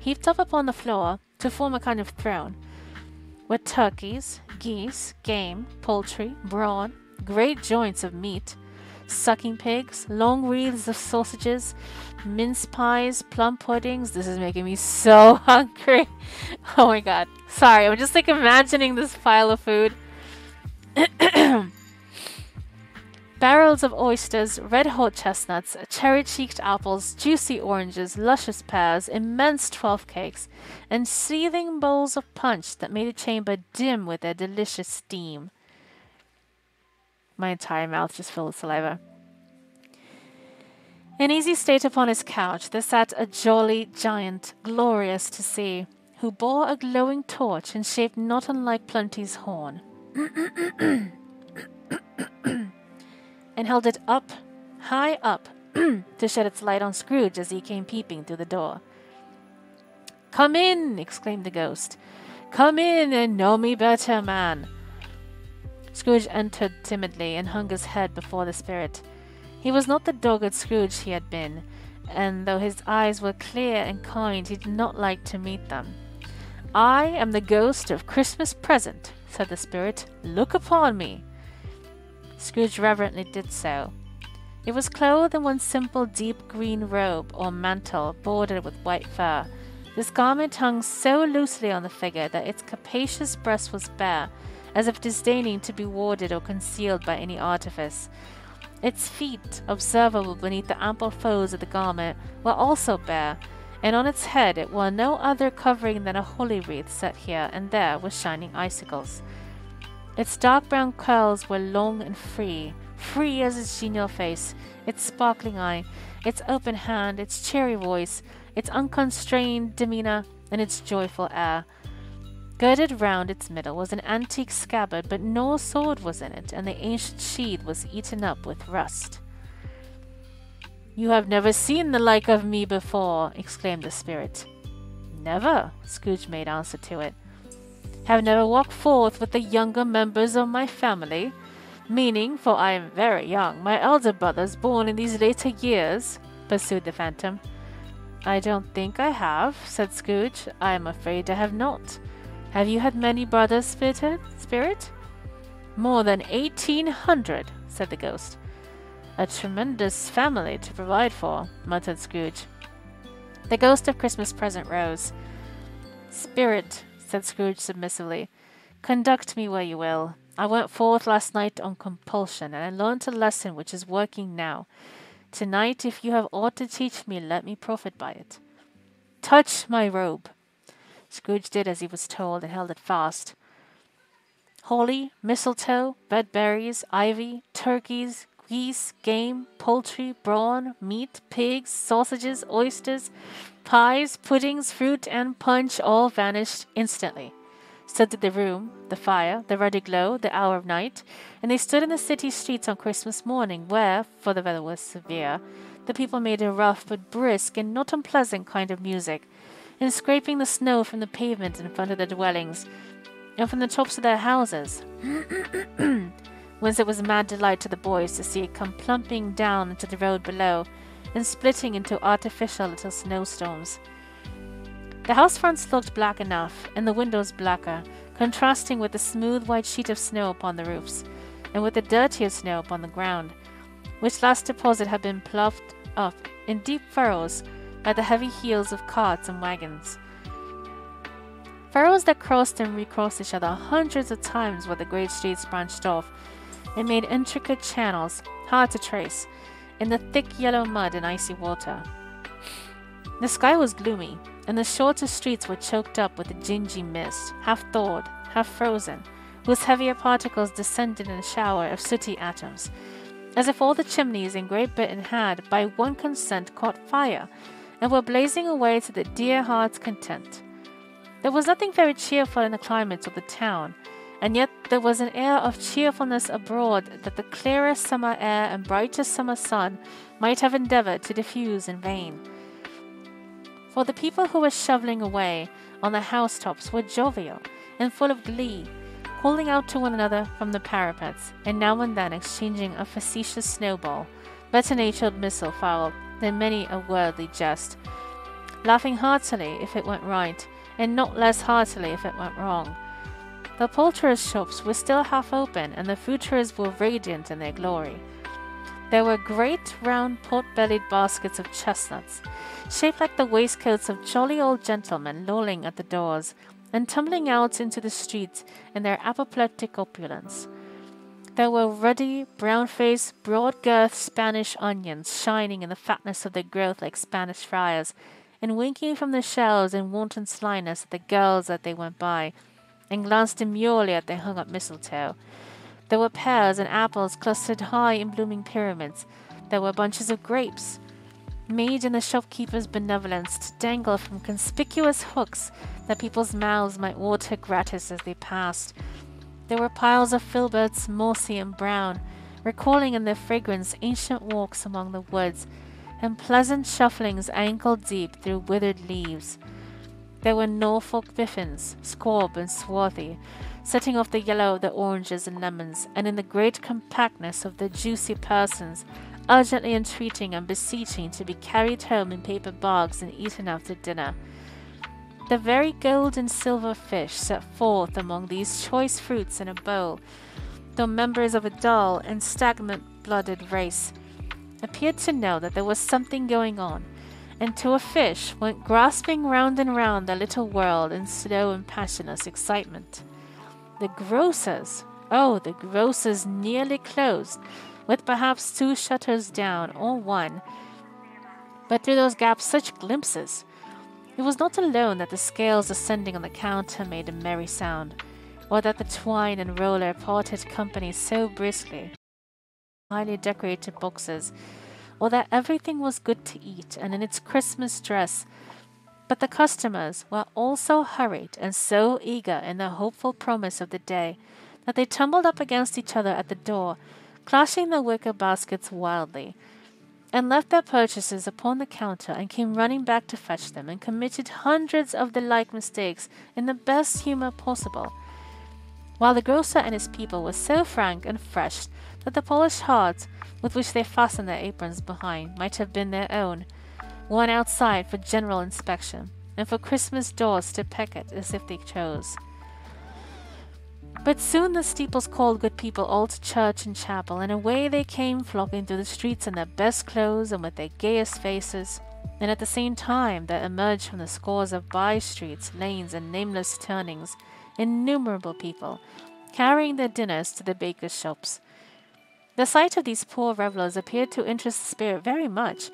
Heaped up upon the floor to form a kind of throne, were turkeys, geese, game, poultry, brawn, great joints of meat, sucking pigs, long wreaths of sausages, mince pies, plum puddings. This is making me so hungry. Oh my god. Sorry, I'm just like imagining this pile of food. Barrels of oysters, red hot chestnuts, cherry cheeked apples, juicy oranges, luscious pears, immense twelve cakes, and seething bowls of punch that made the chamber dim with their delicious steam. My entire mouth just filled with saliva. In easy state upon his couch there sat a jolly giant, glorious to see, who bore a glowing torch and shaped not unlike Plenty's horn. and held it up, high up, to shed its light on Scrooge as he came peeping through the door. Come in! exclaimed the ghost. Come in and know me better, man. Scrooge entered timidly and hung his head before the spirit. He was not the dogged Scrooge he had been, and though his eyes were clear and kind, he did not like to meet them. I am the ghost of Christmas present, said the spirit. Look upon me. Scrooge reverently did so. It was clothed in one simple deep green robe or mantle bordered with white fur. This garment hung so loosely on the figure that its capacious breast was bare, as if disdaining to be warded or concealed by any artifice. Its feet, observable beneath the ample folds of the garment, were also bare, and on its head it wore no other covering than a holly wreath set here and there with shining icicles. Its dark brown curls were long and free, free as its genial face, its sparkling eye, its open hand, its cheery voice, its unconstrained demeanor, and its joyful air. Girded round its middle was an antique scabbard, but no sword was in it, and the ancient sheath was eaten up with rust. You have never seen the like of me before, exclaimed the spirit. Never, Scrooge made answer to it have never walked forth with the younger members of my family, meaning, for I am very young, my elder brothers born in these later years, pursued the phantom. I don't think I have, said Scrooge. I am afraid I have not. Have you had many brothers, Spirit? Spirit? More than eighteen hundred, said the ghost. A tremendous family to provide for, muttered Scrooge. The ghost of Christmas present rose. Spirit, said Scrooge submissively. Conduct me where you will. I went forth last night on compulsion, and I learnt a lesson which is working now. Tonight, if you have aught to teach me, let me profit by it. Touch my robe. Scrooge did as he was told and held it fast. Holly, mistletoe, red berries, ivy, turkeys, geese, game, poultry, brawn, meat, pigs, sausages, oysters, Pies, puddings, fruit, and punch all vanished instantly. So did the room, the fire, the ruddy glow, the hour of night, and they stood in the city streets on Christmas morning, where, for the weather was severe, the people made a rough but brisk and not unpleasant kind of music, and scraping the snow from the pavement in front of their dwellings, and from the tops of their houses. whence it was a mad delight to the boys to see it come plumping down into the road below and splitting into artificial little snowstorms. The house fronts looked black enough, and the windows blacker, contrasting with the smooth white sheet of snow upon the roofs, and with the dirtier snow upon the ground, which last deposit had been ploughed up in deep furrows by the heavy heels of carts and wagons. Furrows that crossed and recrossed each other hundreds of times where the great streets branched off and made intricate channels, hard to trace, in the thick yellow mud and icy water. The sky was gloomy, and the shorter streets were choked up with a dingy mist, half thawed, half frozen, whose heavier particles descended in a shower of sooty atoms, as if all the chimneys in Great Britain had, by one consent, caught fire, and were blazing away to the dear heart's content. There was nothing very cheerful in the climate of the town, and yet there was an air of cheerfulness abroad that the clearest summer air and brightest summer sun might have endeavored to diffuse in vain. For the people who were shoveling away on the housetops were jovial and full of glee, calling out to one another from the parapets, and now and then exchanging a facetious snowball, better natured missile foul than many a worldly jest, laughing heartily if it went right, and not less heartily if it went wrong the poulterers' shops were still half open, and the fruiterers were radiant in their glory. There were great round pot bellied baskets of chestnuts, shaped like the waistcoats of jolly old gentlemen lolling at the doors, and tumbling out into the streets in their apoplectic opulence. There were ruddy, brown faced, broad girthed Spanish onions shining in the fatness of their growth like Spanish friars, and winking from the shelves in wanton slyness at the girls as they went by and glanced demurely at their hung up mistletoe. There were pears and apples clustered high in blooming pyramids. There were bunches of grapes, made in the shopkeeper's benevolence to dangle from conspicuous hooks that people's mouths might water gratis as they passed. There were piles of filberts, mossy and brown, recalling in their fragrance ancient walks among the woods, and pleasant shufflings ankle deep through withered leaves. There were Norfolk biffins, squab and swarthy, setting off the yellow of the oranges and lemons, and in the great compactness of the juicy persons, urgently entreating and beseeching to be carried home in paper bags and eaten after dinner. The very gold and silver fish set forth among these choice fruits in a bowl, though members of a dull and stagnant blooded race, appeared to know that there was something going on and to a fish went grasping round and round the little world in slow and passionless excitement. The grocers, oh, the grocers nearly closed, with perhaps two shutters down or one, but through those gaps such glimpses. It was not alone that the scales ascending on the counter made a merry sound, or that the twine and roller parted company so briskly. Highly decorated boxes or that everything was good to eat and in its Christmas dress. But the customers were all so hurried and so eager in the hopeful promise of the day that they tumbled up against each other at the door, clashing their wicker baskets wildly, and left their purchases upon the counter and came running back to fetch them and committed hundreds of the like mistakes in the best humor possible. While the grocer and his people were so frank and fresh that the polished hearts with which they fastened their aprons behind might have been their own, one outside for general inspection, and for Christmas doors to peck at as if they chose. But soon the steeples called good people all to church and chapel, and away they came flocking through the streets in their best clothes and with their gayest faces. And at the same time there emerged from the scores of by streets, lanes, and nameless turnings innumerable people, carrying their dinners to the bakers' shops, the sight of these poor revellers appeared to interest the spirit very much,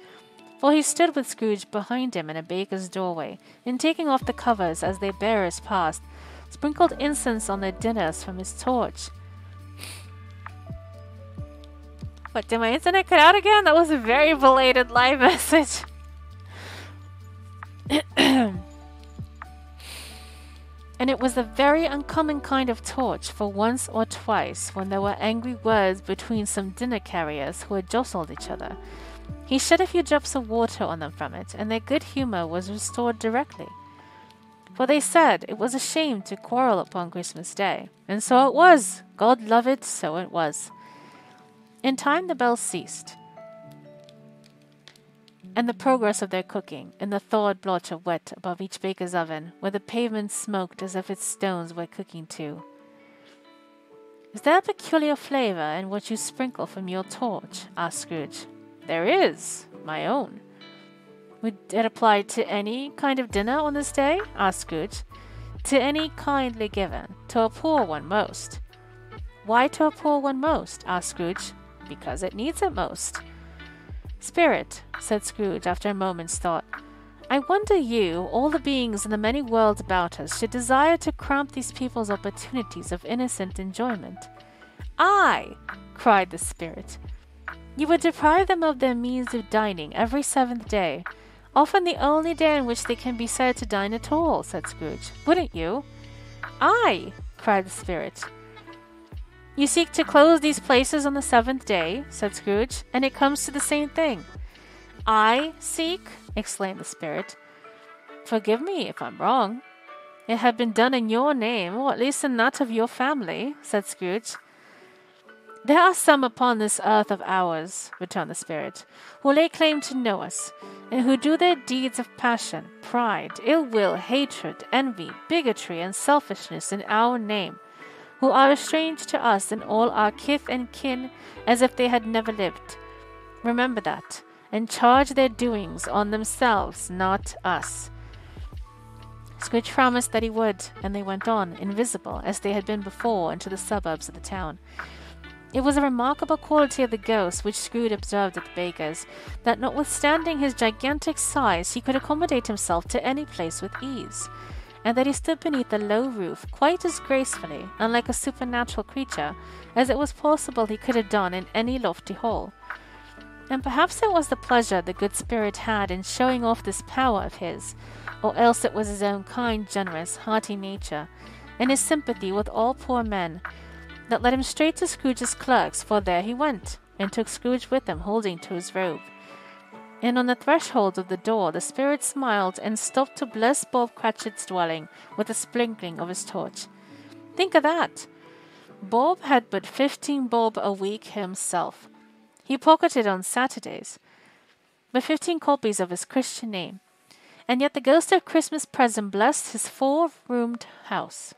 for he stood with Scrooge behind him in a baker's doorway, and taking off the covers as their bearers passed, sprinkled incense on their dinners from his torch. What, did my internet cut out again? That was a very belated live message. and it was a very uncommon kind of torch, for once or twice, when there were angry words between some dinner carriers who had jostled each other, he shed a few drops of water on them from it, and their good humour was restored directly. For they said it was a shame to quarrel upon Christmas Day. And so it was. God love it, so it was. In time the bells ceased, and the progress of their cooking, in the thawed blotch of wet above each baker's oven, where the pavement smoked as if its stones were cooking too. Is there a peculiar flavour in what you sprinkle from your torch? asked Scrooge. There is, my own. Would it apply to any kind of dinner on this day? asked Scrooge. To any kindly given, to a poor one most. Why to a poor one most? asked Scrooge. Because it needs it most. Spirit, said Scrooge after a moment's thought, I wonder you, all the beings in the many worlds about us, should desire to cramp these people's opportunities of innocent enjoyment. I, cried the spirit. You would deprive them of their means of dining every seventh day, often the only day on which they can be said to dine at all, said Scrooge. Wouldn't you? I, cried the spirit. You seek to close these places on the seventh day, said Scrooge, and it comes to the same thing. I seek? exclaimed the spirit. Forgive me if I'm wrong. It had been done in your name, or at least in that of your family, said Scrooge. There are some upon this earth of ours, returned the spirit, who lay claim to know us, and who do their deeds of passion, pride, ill will, hatred, envy, bigotry, and selfishness in our name, who are as strange to us and all our kith and kin as if they had never lived. Remember that, and charge their doings on themselves, not us. Scrooge promised that he would, and they went on, invisible, as they had been before, into the suburbs of the town. It was a remarkable quality of the ghost which Scrooge observed at the baker's, that notwithstanding his gigantic size, he could accommodate himself to any place with ease, and that he stood beneath the low roof quite as gracefully, and like a supernatural creature, as it was possible he could have done in any lofty hall. And perhaps it was the pleasure the good spirit had in showing off this power of his, or else it was his own kind, generous, hearty nature, and his sympathy with all poor men, that led him straight to Scrooge's clerk's, for there he went, and took Scrooge with him, holding to his robe. And on the threshold of the door the spirit smiled and stopped to bless Bob Cratchit's dwelling with a sprinkling of his torch. Think of that! Bob had but fifteen bob a week himself, he pocketed on Saturdays, but fifteen copies of his Christian name, and yet the ghost of Christmas present blessed his four roomed house.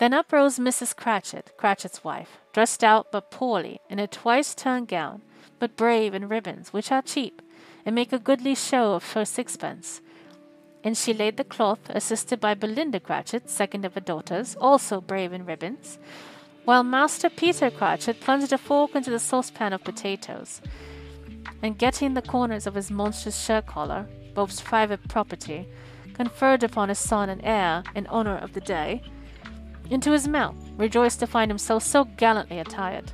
Then up rose Mrs. Cratchit, Cratchit's wife, dressed out but poorly in a twice turned gown, but brave in ribbons, which are cheap, and make a goodly show of her sixpence. And she laid the cloth, assisted by Belinda Cratchit, second of her daughters, also brave in ribbons, while Master Peter Cratchit plunged a fork into the saucepan of potatoes, and getting the corners of his monstrous shirt collar, Bob's private property, conferred upon his son and heir in honor of the day, into his mouth, rejoiced to find himself so gallantly attired,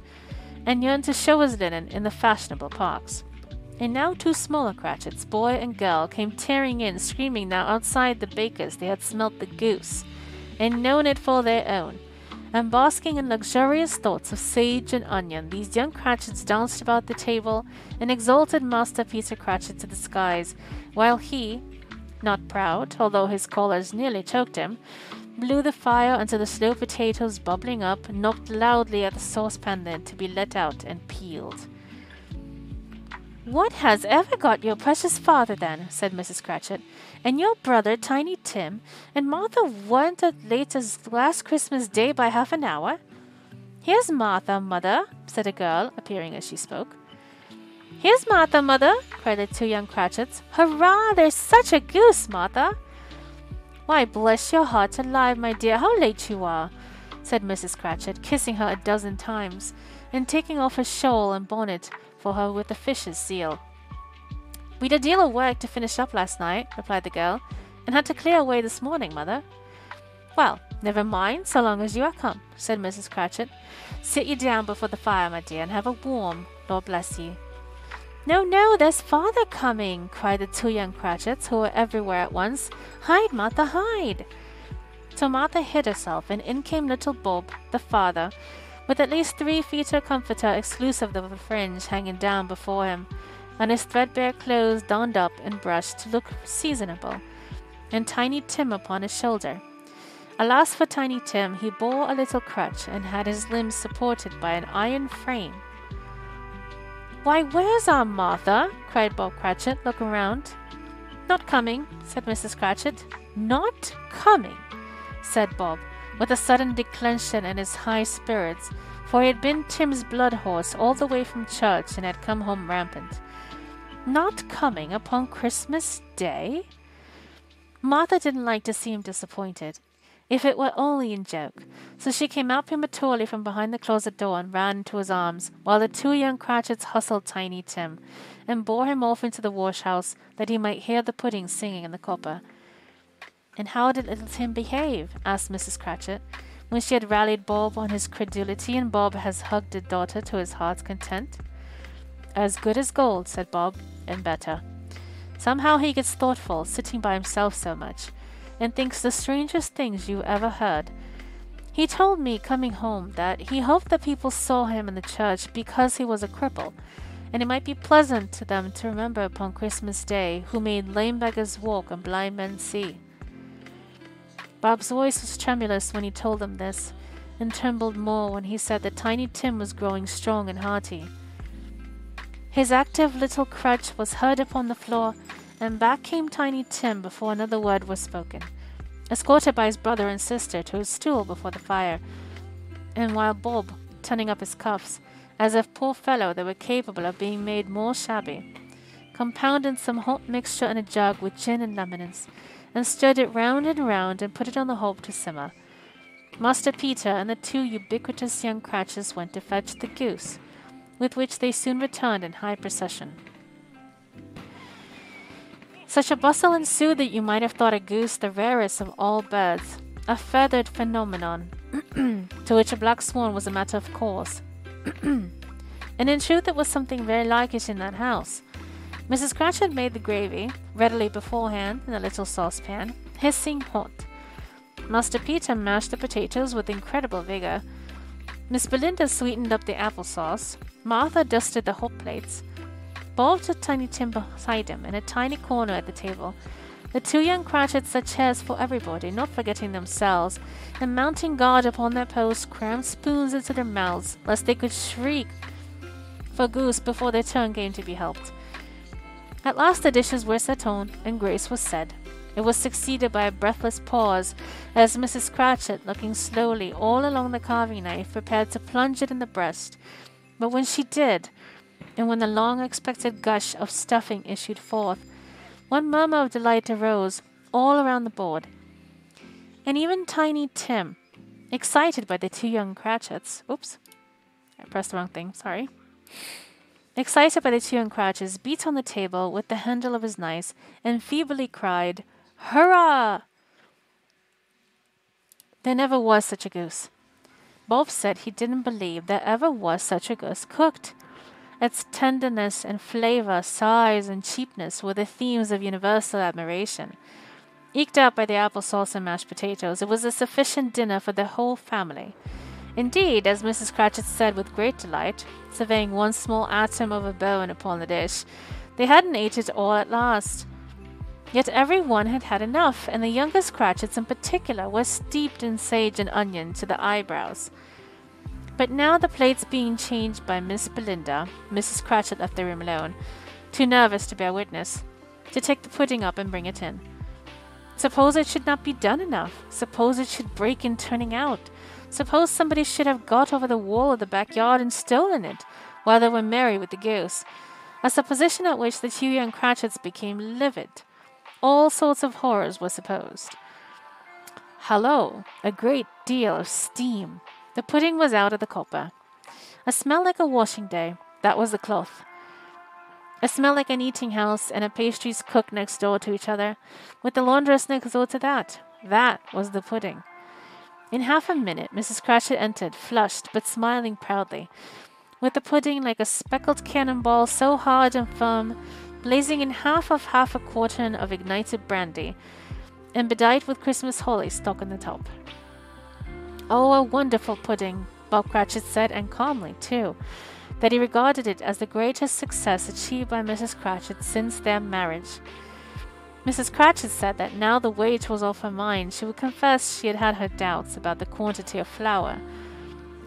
and yearned to show his linen in the fashionable parks. And now two smaller Cratchits, boy and girl, came tearing in, screaming now outside the baker's they had smelt the goose, and known it for their own, and basking in luxurious thoughts of sage and onion, these young Cratchits danced about the table and exalted Master Peter Cratchit to the skies, while he, not proud, although his collars nearly choked him, blew the fire until the slow potatoes bubbling up knocked loudly at the saucepan lid to be let out and peeled. What has ever got your precious father, then? said Mrs. Cratchit, and your brother, Tiny Tim, and Martha weren't as late as last Christmas Day by half an hour? Here's Martha, mother, said a girl, appearing as she spoke. Here's Martha, mother, cried the two young Cratchits. Hurrah! There's such a goose, Martha! Why, bless your heart alive, my dear, how late you are, said Mrs. Cratchit, kissing her a dozen times, and taking off her shawl and bonnet for her with officious zeal. We'd a deal of work to finish up last night, replied the girl, and had to clear away this morning, mother. Well, never mind, so long as you are come, said Mrs. Cratchit. Sit you down before the fire, my dear, and have a warm, Lord bless you. No, no, there's father coming, cried the two young Cratchits, who were everywhere at once. Hide, Martha, hide! So Martha hid herself, and in came little Bob, the father, with at least three feet of comforter exclusive of the fringe hanging down before him, and his threadbare clothes donned up and brushed to look seasonable, and Tiny Tim upon his shoulder. Alas for Tiny Tim, he bore a little crutch and had his limbs supported by an iron frame. Why, where's our Martha? cried Bob Cratchit, looking round. Not coming, said Mrs. Cratchit. Not coming, said Bob, with a sudden declension in his high spirits, for he had been Tim's blood horse all the way from church and had come home rampant. Not coming upon Christmas Day? Martha didn't like to see him disappointed, if it were only in joke, so she came out prematurely from behind the closet door and ran into his arms, while the two young Cratchits hustled Tiny Tim, and bore him off into the wash house that he might hear the pudding singing in the copper. And how did little Tim behave? asked Mrs. Cratchit, when she had rallied Bob on his credulity and Bob has hugged his daughter to his heart's content. As good as gold, said Bob, and better. Somehow he gets thoughtful, sitting by himself so much, and thinks the strangest things you ever heard. He told me, coming home, that he hoped that people saw him in the church because he was a cripple, and it might be pleasant to them to remember upon Christmas Day who made lame beggars walk and blind men see. Bob's voice was tremulous when he told them this, and trembled more when he said that Tiny Tim was growing strong and hearty. His active little crutch was heard upon the floor, and back came Tiny Tim before another word was spoken, escorted by his brother and sister to his stool before the fire, and while Bob, turning up his cuffs, as if poor fellow they were capable of being made more shabby, compounded some hot mixture in a jug with gin and lemons, and stirred it round and round and put it on the hob to simmer. Master Peter and the two ubiquitous young Cratchits went to fetch the goose, with which they soon returned in high procession. Such a bustle ensued that you might have thought a goose the rarest of all birds, a feathered phenomenon, to which a black swan was a matter of course. and in truth, it was something very like it in that house. Mrs. Cratchit made the gravy, readily beforehand, in a little saucepan, hissing hot. Master Peter mashed the potatoes with incredible vigor. Miss Belinda sweetened up the apple sauce. Martha dusted the hot plates. Bob took Tiny Tim beside him in a tiny corner at the table. The two young Cratchits set chairs for everybody, not forgetting themselves, and mounting guard upon their posts, crammed spoons into their mouths, lest they could shriek for goose before their turn came to be helped. At last the dishes were set on, and grace was said. It was succeeded by a breathless pause, as Mrs. Cratchit, looking slowly all along the carving knife, prepared to plunge it in the breast, but when she did, and when the long expected gush of stuffing issued forth, one murmur of delight arose all around the board. And even Tiny Tim, excited by the two young Cratchits, oops, I pressed the wrong thing, sorry. Excited by the two young Cratchits, beat on the table with the handle of his knife and feebly cried, Hurrah! There never was such a goose. Bob said he didn't believe there ever was such a goose cooked. Its tenderness and flavor, size and cheapness were the themes of universal admiration. Eked out by the apple sauce and mashed potatoes, it was a sufficient dinner for the whole family. Indeed, as Mrs. Cratchit said with great delight, surveying one small atom of a bone upon the dish, they hadn't ate it all at last. Yet every one had had enough, and the youngest Cratchits in particular were steeped in sage and onion to the eyebrows. But now the plates being changed by Miss Belinda, Mrs. Cratchit left the room alone, too nervous to bear witness, to take the pudding up and bring it in. Suppose it should not be done enough. Suppose it should break in turning out. Suppose somebody should have got over the wall of the backyard and stolen it, while they were merry with the goose. A supposition at which the two young Cratchits became livid. All sorts of horrors were supposed. Hallo! A great deal of steam. The pudding was out of the copper. A smell like a washing day. That was the cloth. A smell like an eating house and a pastry's cook next door to each other, with the laundress next door to that. That was the pudding. In half a minute, Mrs. Cratchit entered, flushed but smiling proudly, with the pudding like a speckled cannonball so hard and firm, blazing in half of half a quartern of ignited brandy, and bedight with Christmas holly stuck on the top. Oh, a wonderful pudding, Bob Cratchit said, and calmly, too, that he regarded it as the greatest success achieved by Mrs. Cratchit since their marriage. Mrs. Cratchit said that now the weight was off her mind, she would confess she had had her doubts about the quantity of flour.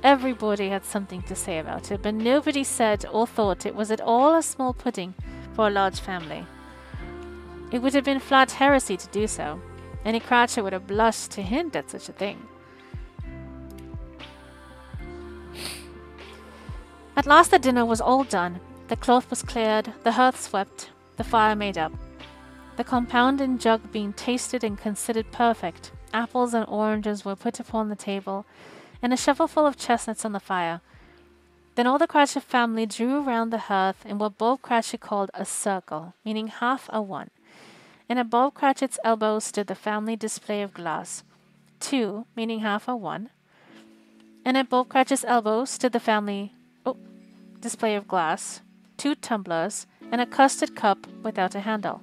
Everybody had something to say about it, but nobody said or thought it was at all a small pudding for a large family. It would have been flat heresy to do so. Any Cratchit would have blushed to hint at such a thing. At last the dinner was all done. The cloth was cleared, the hearth swept, the fire made up. The compound and jug being tasted and considered perfect, apples and oranges were put upon the table, and a shovelful of chestnuts on the fire. Then all the Cratchit family drew round the hearth in what Bob Cratchit called a circle, meaning half a one. And at Bob Cratchit's elbow stood the family display of glass, two, meaning half a one. And at Bob Cratchit's elbow stood the family oh, display of glass, two tumblers, and a custard cup without a handle.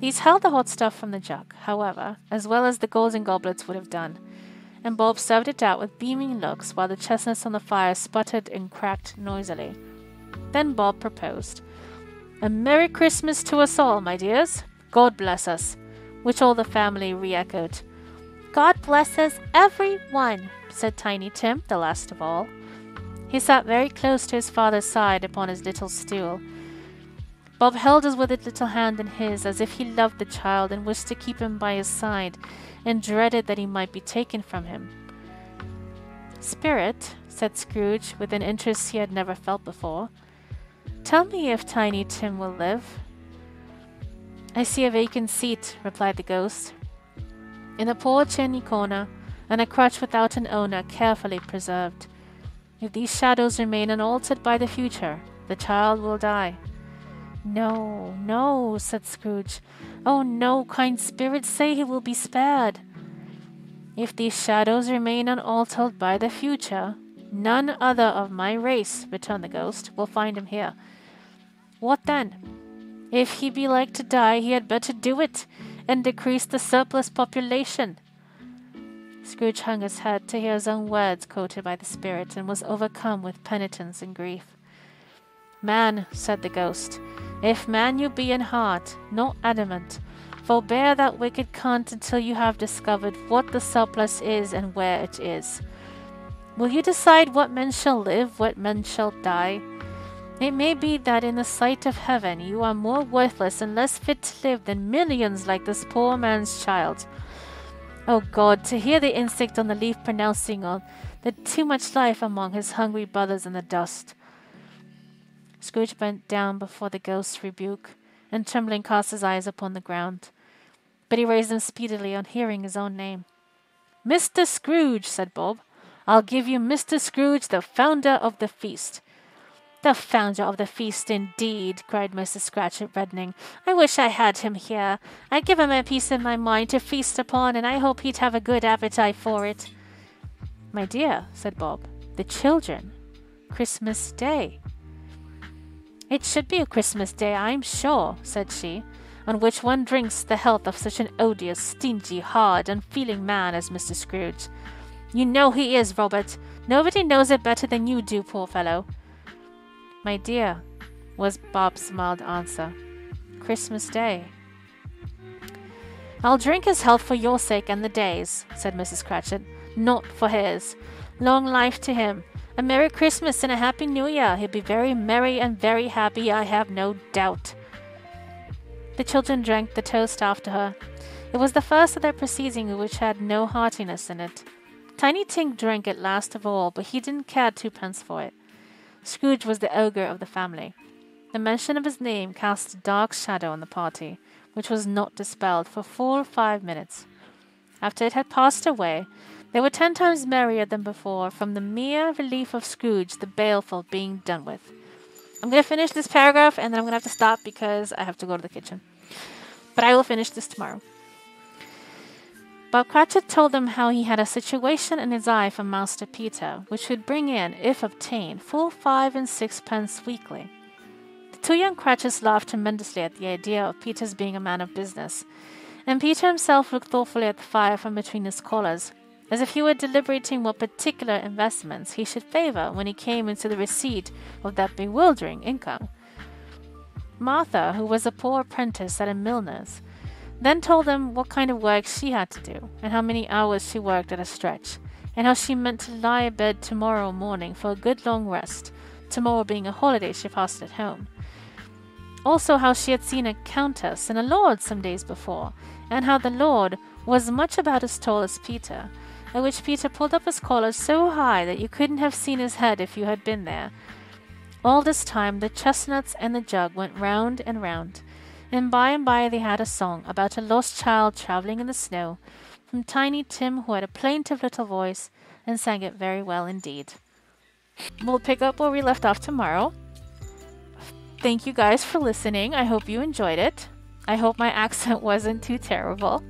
These held the hot stuff from the jug, however, as well as the golden goblets would have done, and Bob served it out with beaming looks while the chestnuts on the fire sputtered and cracked noisily. Then Bob proposed, A Merry Christmas to us all, my dears! God bless us! Which all the family re echoed.
God bless us, every one, said Tiny Tim, the last of all.
He sat very close to his father's side upon his little stool, Bob held his withered little hand in his as if he loved the child and wished to keep him by his side and dreaded that he might be taken from him. Spirit, said Scrooge with an interest he had never felt before, tell me if Tiny Tim will live. I see a vacant seat, replied the ghost, in a poor chimney corner, and a crutch without an owner carefully preserved. If these shadows remain unaltered by the future, the child will die.
No, no, said Scrooge. Oh, no, kind spirits say he will be spared.
If these shadows remain unaltered by the future, none other of my race, returned the ghost, will find him here.
What then? If he be like to die, he had better do it, and decrease the surplus population.
Scrooge hung his head to hear his own words quoted by the spirit, and was overcome with penitence and grief. Man, said the ghost, if man you be in heart, not adamant, forbear that wicked cunt until you have discovered what the surplus is and where it is. Will you decide what men shall live, what men shall die? It may be that in the sight of heaven you are more worthless and less fit to live than millions like this poor man's child. Oh God, to hear the insect on the leaf pronouncing on the too much life among his hungry brothers in the dust. Scrooge bent down before the ghost's rebuke, and trembling cast his eyes upon the ground. But he raised them speedily on hearing his own name. Mr. Scrooge, said Bob. I'll give you Mr. Scrooge, the founder of the feast.
The founder of the feast, indeed, cried Mrs. Cratchit, reddening. I wish I had him here. I'd give him a piece of my mind to feast upon, and I hope he'd have a good appetite for it.
My dear, said Bob, the children. Christmas Day.
It should be a Christmas day, I'm sure, said she, on which one drinks the health of such an odious, stingy, hard, unfeeling man as Mr. Scrooge. You know he is, Robert. Nobody knows it better than you do, poor fellow.
My dear, was Bob's mild answer. Christmas Day.
I'll drink his health for your sake and the day's, said Mrs. Cratchit, not for his. Long life to him, a Merry Christmas and a Happy New Year. He'll be very merry and very happy, I have no doubt.
The children drank the toast after her. It was the first of their proceedings which had no heartiness in it. Tiny Tim drank it last of all, but he didn't care twopence for it. Scrooge was the ogre of the family. The mention of his name cast a dark shadow on the party, which was not dispelled for full or five minutes. After it had passed away, they were ten times merrier than before from the mere relief of Scrooge the baleful being done with. I'm going to finish this paragraph and then I'm going to have to stop because I have to go to the kitchen. But I will finish this tomorrow. Bob Cratchit told them how he had a situation in his eye for Master Peter, which would bring in, if obtained, full five and sixpence weekly. The two young Cratchits laughed tremendously at the idea of Peter's being a man of business, and Peter himself looked thoughtfully at the fire from between his collars as if he were deliberating what particular investments he should favor when he came into the receipt of that bewildering income.
Martha, who was a poor apprentice at a milliner's, then told them what kind of work she had to do, and how many hours she worked at a stretch, and how she meant to lie abed tomorrow morning for a good long rest, tomorrow being a holiday she passed at home. Also, how she had seen a countess and a lord some days before, and how the lord was much about as tall as Peter, at which Peter pulled up his collar so high that you couldn't have seen his head if you had been there. All this time the chestnuts and the jug went round and round, and by and by they had a song about a lost child travelling in the snow, from Tiny Tim, who had a plaintive little voice and sang it very well indeed. We'll pick up where we left off tomorrow. Thank you guys for listening. I hope you enjoyed it. I hope my accent wasn't too terrible.